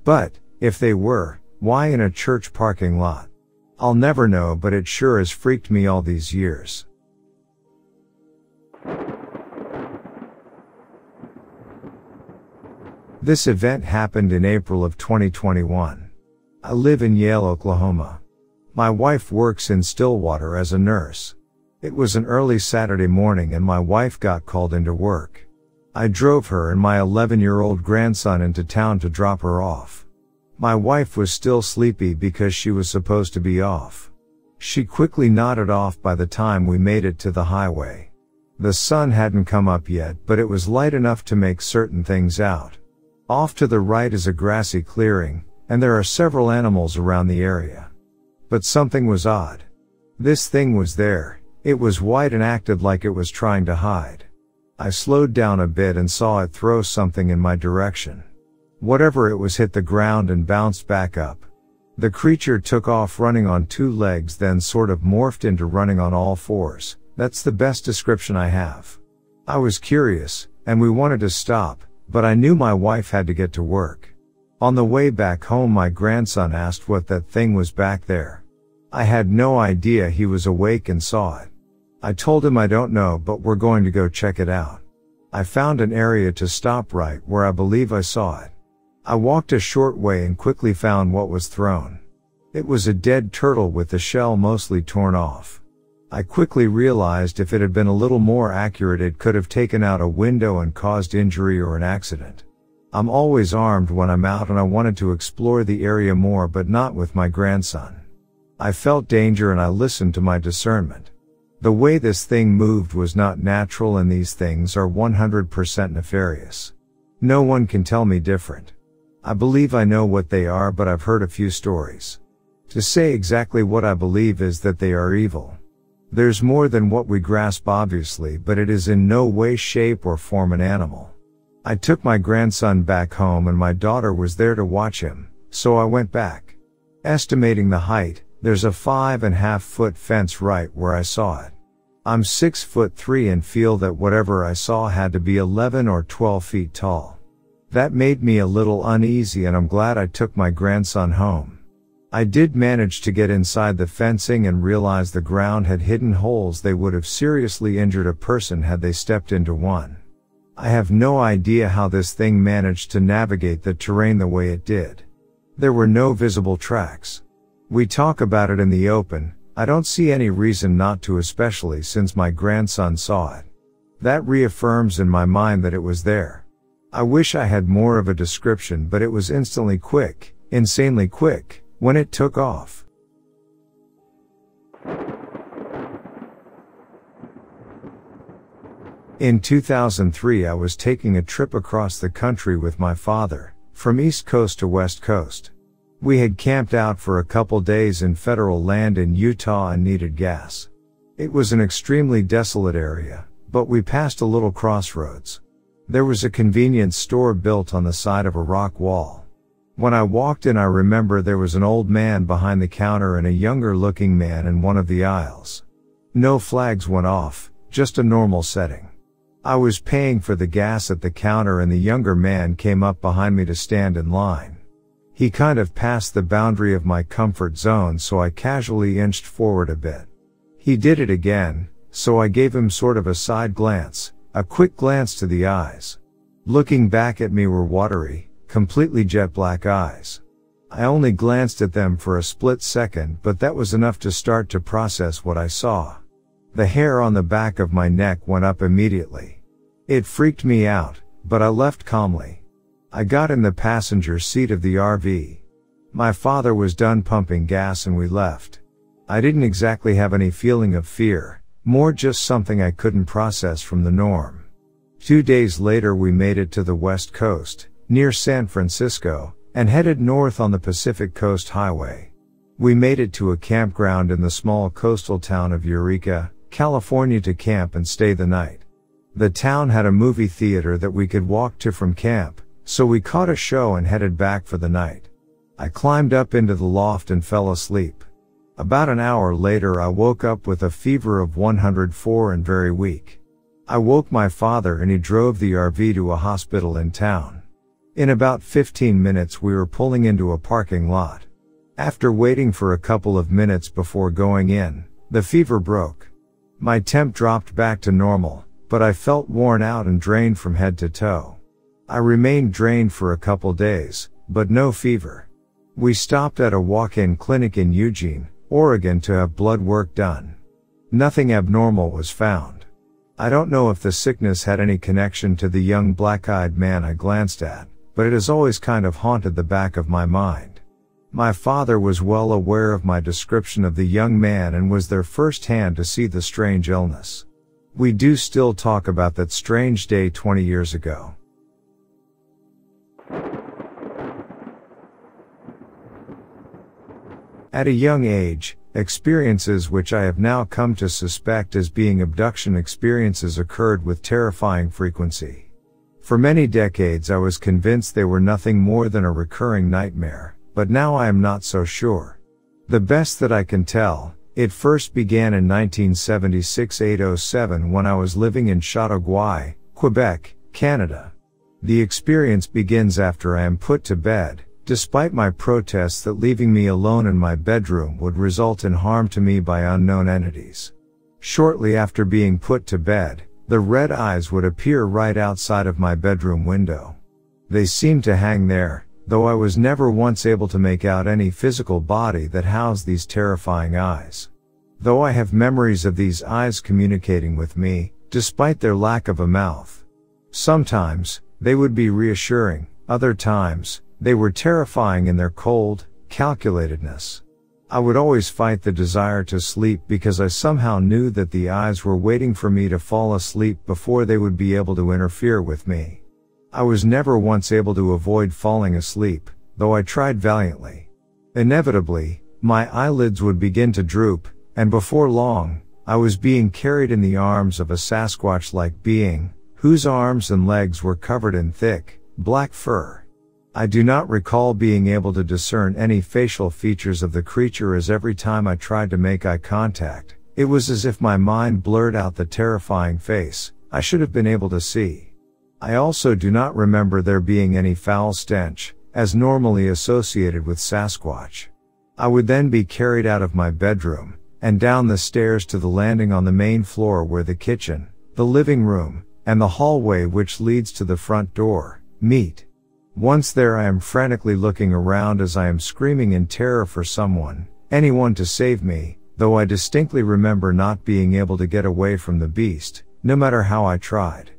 But, if they were, why in a church parking lot? I'll never know but it sure has freaked me all these years. This event happened in April of 2021. I live in Yale, Oklahoma. My wife works in Stillwater as a nurse. It was an early Saturday morning and my wife got called into work. I drove her and my 11 year old grandson into town to drop her off. My wife was still sleepy because she was supposed to be off. She quickly nodded off by the time we made it to the highway. The sun hadn't come up yet, but it was light enough to make certain things out. Off to the right is a grassy clearing, and there are several animals around the area. But something was odd. This thing was there, it was white and acted like it was trying to hide. I slowed down a bit and saw it throw something in my direction. Whatever it was hit the ground and bounced back up. The creature took off running on two legs then sort of morphed into running on all fours. That's the best description I have. I was curious, and we wanted to stop, but I knew my wife had to get to work. On the way back home my grandson asked what that thing was back there. I had no idea he was awake and saw it. I told him I don't know but we're going to go check it out. I found an area to stop right where I believe I saw it. I walked a short way and quickly found what was thrown. It was a dead turtle with the shell mostly torn off. I quickly realized if it had been a little more accurate it could have taken out a window and caused injury or an accident. I'm always armed when I'm out and I wanted to explore the area more but not with my grandson. I felt danger and I listened to my discernment. The way this thing moved was not natural and these things are 100% nefarious. No one can tell me different. I believe I know what they are but I've heard a few stories. To say exactly what I believe is that they are evil. There's more than what we grasp obviously but it is in no way shape or form an animal. I took my grandson back home and my daughter was there to watch him, so I went back. Estimating the height, there's a five and a half foot fence right where I saw it. I'm six foot three and feel that whatever I saw had to be 11 or 12 feet tall. That made me a little uneasy and I'm glad I took my grandson home. I did manage to get inside the fencing and realize the ground had hidden holes they would have seriously injured a person had they stepped into one. I have no idea how this thing managed to navigate the terrain the way it did. There were no visible tracks. We talk about it in the open, I don't see any reason not to especially since my grandson saw it. That reaffirms in my mind that it was there. I wish I had more of a description but it was instantly quick, insanely quick, when it took off. In 2003 I was taking a trip across the country with my father, from East Coast to West Coast. We had camped out for a couple days in federal land in Utah and needed gas. It was an extremely desolate area, but we passed a little crossroads. There was a convenience store built on the side of a rock wall. When I walked in I remember there was an old man behind the counter and a younger looking man in one of the aisles. No flags went off, just a normal setting. I was paying for the gas at the counter and the younger man came up behind me to stand in line. He kind of passed the boundary of my comfort zone so I casually inched forward a bit. He did it again, so I gave him sort of a side glance, a quick glance to the eyes. Looking back at me were watery, completely jet black eyes. I only glanced at them for a split second but that was enough to start to process what I saw. The hair on the back of my neck went up immediately. It freaked me out, but I left calmly. I got in the passenger seat of the RV. My father was done pumping gas and we left. I didn't exactly have any feeling of fear, more just something I couldn't process from the norm. Two days later we made it to the west coast, near San Francisco, and headed north on the Pacific Coast Highway. We made it to a campground in the small coastal town of Eureka, California to camp and stay the night. The town had a movie theater that we could walk to from camp, so we caught a show and headed back for the night. I climbed up into the loft and fell asleep. About an hour later I woke up with a fever of 104 and very weak. I woke my father and he drove the RV to a hospital in town. In about 15 minutes we were pulling into a parking lot. After waiting for a couple of minutes before going in, the fever broke. My temp dropped back to normal, but I felt worn out and drained from head to toe. I remained drained for a couple days, but no fever. We stopped at a walk-in clinic in Eugene, Oregon to have blood work done. Nothing abnormal was found. I don't know if the sickness had any connection to the young black-eyed man I glanced at, but it has always kind of haunted the back of my mind. My father was well aware of my description of the young man and was there firsthand to see the strange illness. We do still talk about that strange day 20 years ago. At a young age, experiences which I have now come to suspect as being abduction experiences occurred with terrifying frequency. For many decades I was convinced they were nothing more than a recurring nightmare, but now I am not so sure. The best that I can tell, it first began in 1976-807 when I was living in Chateauguay, Quebec, Canada. The experience begins after I am put to bed, despite my protests that leaving me alone in my bedroom would result in harm to me by unknown entities. Shortly after being put to bed, the red eyes would appear right outside of my bedroom window. They seemed to hang there, though I was never once able to make out any physical body that housed these terrifying eyes. Though I have memories of these eyes communicating with me, despite their lack of a mouth. Sometimes, they would be reassuring, other times, they were terrifying in their cold, calculatedness. I would always fight the desire to sleep because I somehow knew that the eyes were waiting for me to fall asleep before they would be able to interfere with me. I was never once able to avoid falling asleep, though I tried valiantly. Inevitably, my eyelids would begin to droop, and before long, I was being carried in the arms of a Sasquatch-like being, whose arms and legs were covered in thick, black fur. I do not recall being able to discern any facial features of the creature as every time I tried to make eye contact, it was as if my mind blurred out the terrifying face I should have been able to see. I also do not remember there being any foul stench, as normally associated with Sasquatch. I would then be carried out of my bedroom, and down the stairs to the landing on the main floor where the kitchen, the living room, and the hallway which leads to the front door, meet. Once there I am frantically looking around as I am screaming in terror for someone, anyone to save me, though I distinctly remember not being able to get away from the beast, no matter how I tried.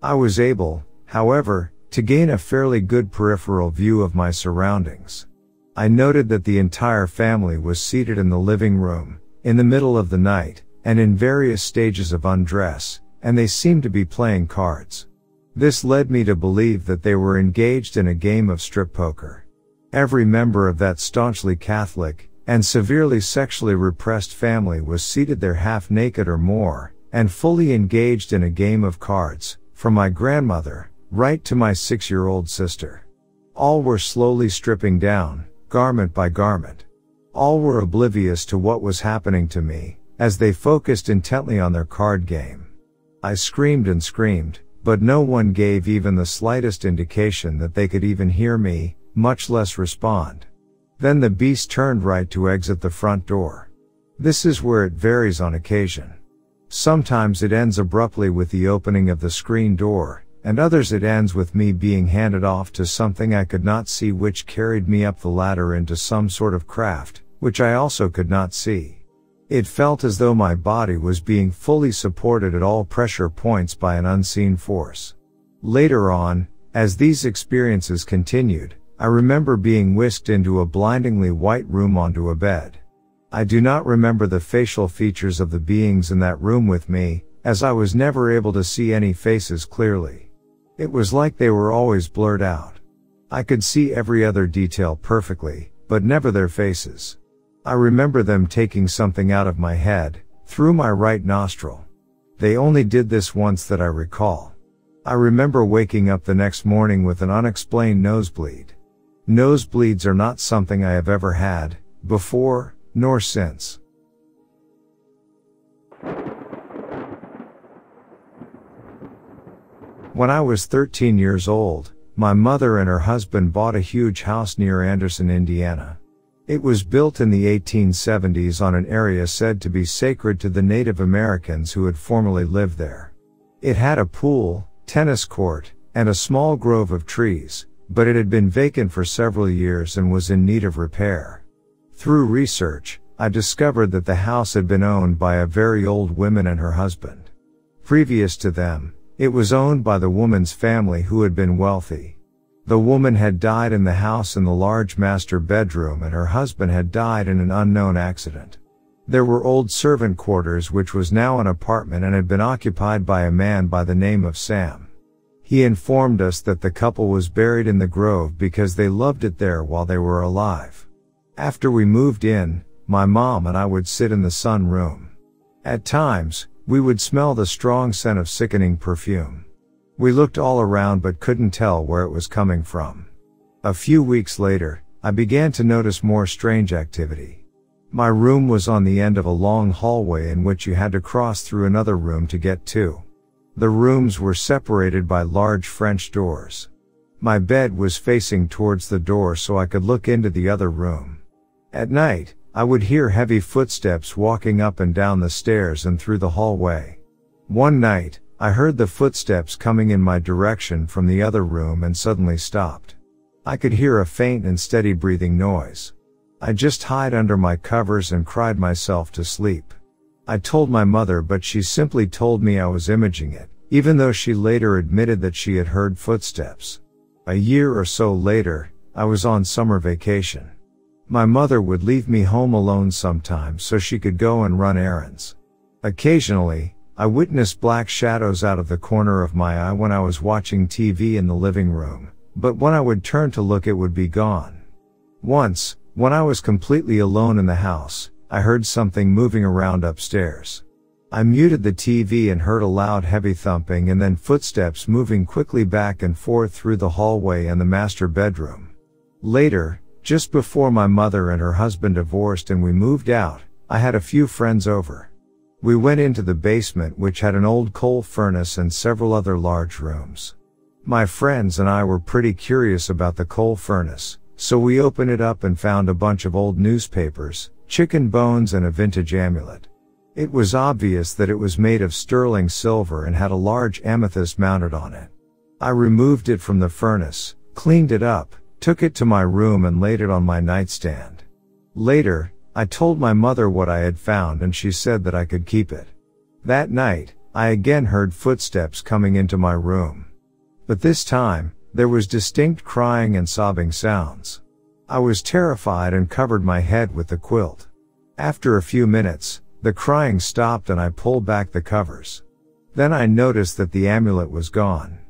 I was able, however, to gain a fairly good peripheral view of my surroundings. I noted that the entire family was seated in the living room, in the middle of the night, and in various stages of undress, and they seemed to be playing cards. This led me to believe that they were engaged in a game of strip poker. Every member of that staunchly Catholic and severely sexually repressed family was seated there half naked or more, and fully engaged in a game of cards, from my grandmother, right to my six year old sister. All were slowly stripping down, garment by garment. All were oblivious to what was happening to me, as they focused intently on their card game. I screamed and screamed, but no one gave even the slightest indication that they could even hear me, much less respond. Then the beast turned right to exit the front door. This is where it varies on occasion. Sometimes it ends abruptly with the opening of the screen door, and others it ends with me being handed off to something I could not see which carried me up the ladder into some sort of craft, which I also could not see. It felt as though my body was being fully supported at all pressure points by an unseen force. Later on, as these experiences continued, I remember being whisked into a blindingly white room onto a bed. I do not remember the facial features of the beings in that room with me, as I was never able to see any faces clearly. It was like they were always blurred out. I could see every other detail perfectly, but never their faces. I remember them taking something out of my head, through my right nostril. They only did this once that I recall. I remember waking up the next morning with an unexplained nosebleed. Nosebleeds are not something I have ever had, before, nor since. When I was 13 years old, my mother and her husband bought a huge house near Anderson, Indiana. It was built in the 1870s on an area said to be sacred to the Native Americans who had formerly lived there. It had a pool, tennis court, and a small grove of trees, but it had been vacant for several years and was in need of repair. Through research, I discovered that the house had been owned by a very old woman and her husband. Previous to them, it was owned by the woman's family who had been wealthy. The woman had died in the house in the large master bedroom and her husband had died in an unknown accident. There were old servant quarters which was now an apartment and had been occupied by a man by the name of Sam. He informed us that the couple was buried in the grove because they loved it there while they were alive. After we moved in, my mom and I would sit in the sun room. At times, we would smell the strong scent of sickening perfume. We looked all around but couldn't tell where it was coming from. A few weeks later, I began to notice more strange activity. My room was on the end of a long hallway in which you had to cross through another room to get to. The rooms were separated by large French doors. My bed was facing towards the door so I could look into the other room. At night, I would hear heavy footsteps walking up and down the stairs and through the hallway. One night, I heard the footsteps coming in my direction from the other room and suddenly stopped. I could hear a faint and steady breathing noise. I just hid under my covers and cried myself to sleep. I told my mother but she simply told me I was imaging it, even though she later admitted that she had heard footsteps. A year or so later, I was on summer vacation. My mother would leave me home alone sometimes so she could go and run errands. Occasionally, I witnessed black shadows out of the corner of my eye when I was watching TV in the living room, but when I would turn to look it would be gone. Once, when I was completely alone in the house, I heard something moving around upstairs. I muted the TV and heard a loud heavy thumping and then footsteps moving quickly back and forth through the hallway and the master bedroom. Later, just before my mother and her husband divorced and we moved out, I had a few friends over. We went into the basement which had an old coal furnace and several other large rooms. My friends and I were pretty curious about the coal furnace, so we opened it up and found a bunch of old newspapers, chicken bones and a vintage amulet. It was obvious that it was made of sterling silver and had a large amethyst mounted on it. I removed it from the furnace, cleaned it up, took it to my room and laid it on my nightstand. Later, I told my mother what I had found and she said that I could keep it. That night, I again heard footsteps coming into my room. But this time, there was distinct crying and sobbing sounds. I was terrified and covered my head with the quilt. After a few minutes, the crying stopped and I pulled back the covers. Then I noticed that the amulet was gone.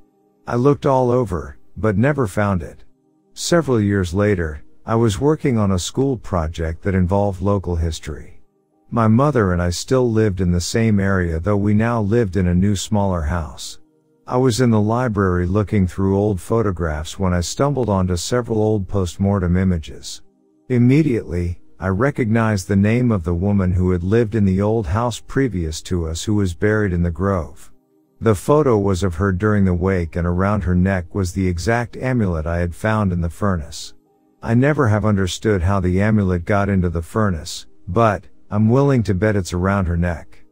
I looked all over, but never found it. Several years later, I was working on a school project that involved local history. My mother and I still lived in the same area though we now lived in a new smaller house. I was in the library looking through old photographs when I stumbled onto several old postmortem images. Immediately, I recognized the name of the woman who had lived in the old house previous to us who was buried in the grove. The photo was of her during the wake and around her neck was the exact amulet I had found in the furnace. I never have understood how the amulet got into the furnace, but, I'm willing to bet it's around her neck.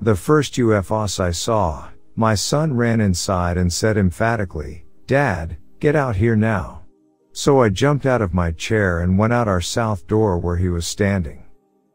The first UFOs I saw, my son ran inside and said emphatically, Dad, get out here now. So I jumped out of my chair and went out our south door where he was standing.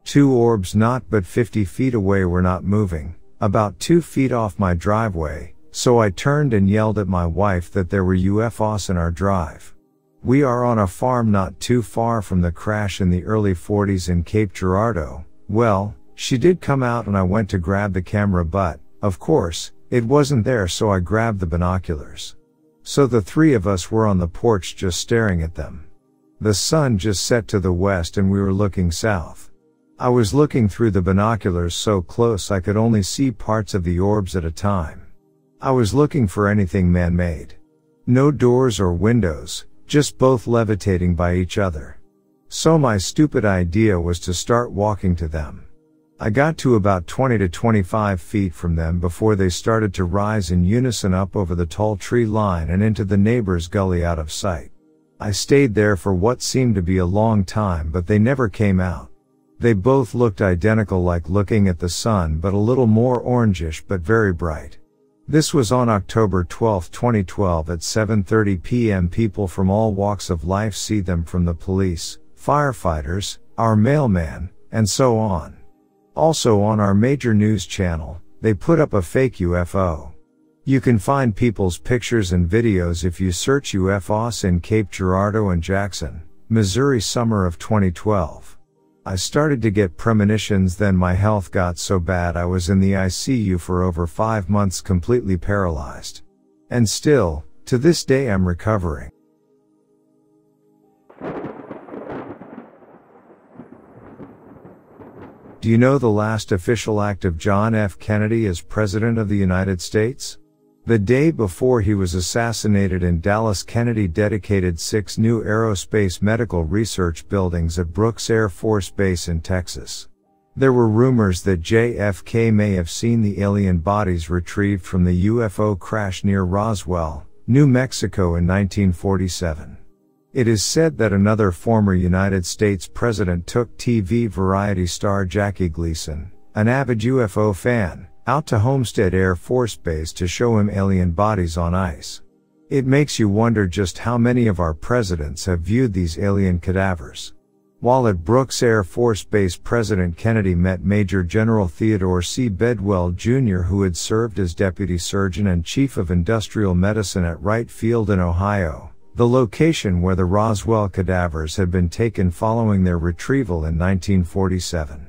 Two orbs not but 50 feet away were not moving, about two feet off my driveway, so I turned and yelled at my wife that there were UFOs in our drive. We are on a farm not too far from the crash in the early 40s in Cape Girardeau. Well, she did come out and I went to grab the camera but, of course, it wasn't there so I grabbed the binoculars. So the three of us were on the porch just staring at them. The sun just set to the west and we were looking south. I was looking through the binoculars so close I could only see parts of the orbs at a time. I was looking for anything man-made. No doors or windows, just both levitating by each other. So my stupid idea was to start walking to them. I got to about 20 to 25 feet from them before they started to rise in unison up over the tall tree line and into the neighbor's gully out of sight. I stayed there for what seemed to be a long time but they never came out. They both looked identical like looking at the sun but a little more orangish but very bright. This was on October 12, 2012 at 7.30 p.m. People from all walks of life see them from the police, firefighters, our mailman, and so on. Also on our major news channel, they put up a fake UFO. You can find people's pictures and videos if you search UFOs in Cape Girardeau and Jackson, Missouri summer of 2012. I started to get premonitions then my health got so bad I was in the ICU for over five months completely paralyzed. And still, to this day I'm recovering. Do you know the last official act of John F. Kennedy as President of the United States? The day before he was assassinated in Dallas, Kennedy dedicated six new aerospace medical research buildings at Brooks Air Force Base in Texas. There were rumors that JFK may have seen the alien bodies retrieved from the UFO crash near Roswell, New Mexico in 1947. It is said that another former United States president took TV variety star Jackie Gleason, an avid UFO fan, out to Homestead Air Force Base to show him alien bodies on ice. It makes you wonder just how many of our presidents have viewed these alien cadavers. While at Brooks Air Force Base, President Kennedy met Major General Theodore C. Bedwell Jr., who had served as Deputy Surgeon and Chief of Industrial Medicine at Wright Field in Ohio, the location where the Roswell cadavers had been taken following their retrieval in 1947.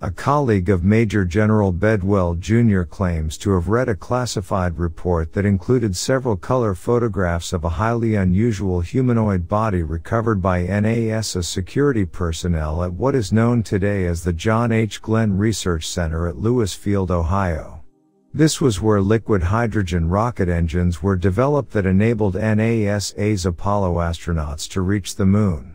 A colleague of Major General Bedwell Jr. claims to have read a classified report that included several color photographs of a highly unusual humanoid body recovered by NASA security personnel at what is known today as the John H. Glenn Research Center at Lewis Field, Ohio. This was where liquid hydrogen rocket engines were developed that enabled NASA's Apollo astronauts to reach the moon.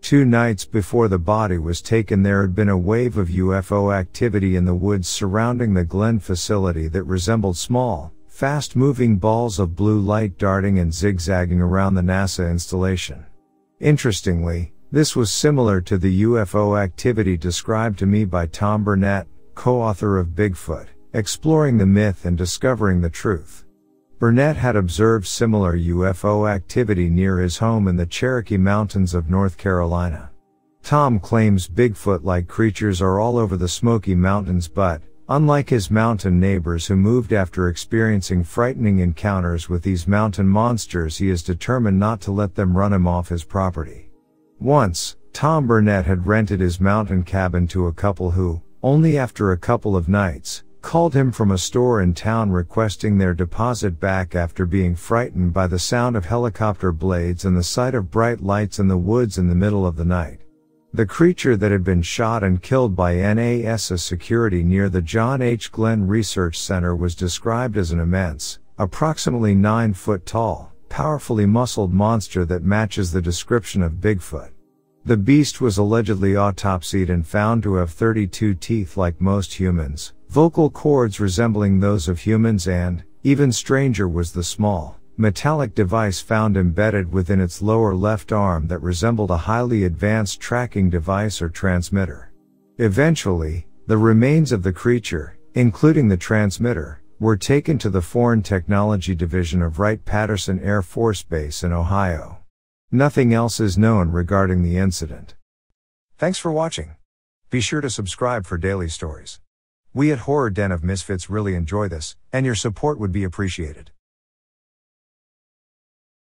Two nights before the body was taken there had been a wave of UFO activity in the woods surrounding the Glenn facility that resembled small, fast moving balls of blue light darting and zigzagging around the NASA installation. Interestingly, this was similar to the UFO activity described to me by Tom Burnett, co-author of Bigfoot, Exploring the Myth and Discovering the Truth. Burnett had observed similar UFO activity near his home in the Cherokee Mountains of North Carolina. Tom claims Bigfoot-like creatures are all over the Smoky Mountains but, unlike his mountain neighbors who moved after experiencing frightening encounters with these mountain monsters he is determined not to let them run him off his property. Once, Tom Burnett had rented his mountain cabin to a couple who, only after a couple of nights, called him from a store in town requesting their deposit back after being frightened by the sound of helicopter blades and the sight of bright lights in the woods in the middle of the night. The creature that had been shot and killed by NASA security near the John H. Glenn Research Center was described as an immense, approximately 9 foot tall, powerfully muscled monster that matches the description of Bigfoot. The beast was allegedly autopsied and found to have 32 teeth like most humans, Vocal cords resembling those of humans and, even stranger was the small, metallic device found embedded within its lower left arm that resembled a highly advanced tracking device or transmitter. Eventually, the remains of the creature, including the transmitter, were taken to the Foreign Technology Division of Wright-Patterson Air Force Base in Ohio. Nothing else is known regarding the incident. Thanks for watching. Be sure to subscribe for daily stories. We at Horror Den of Misfits really enjoy this, and your support would be appreciated.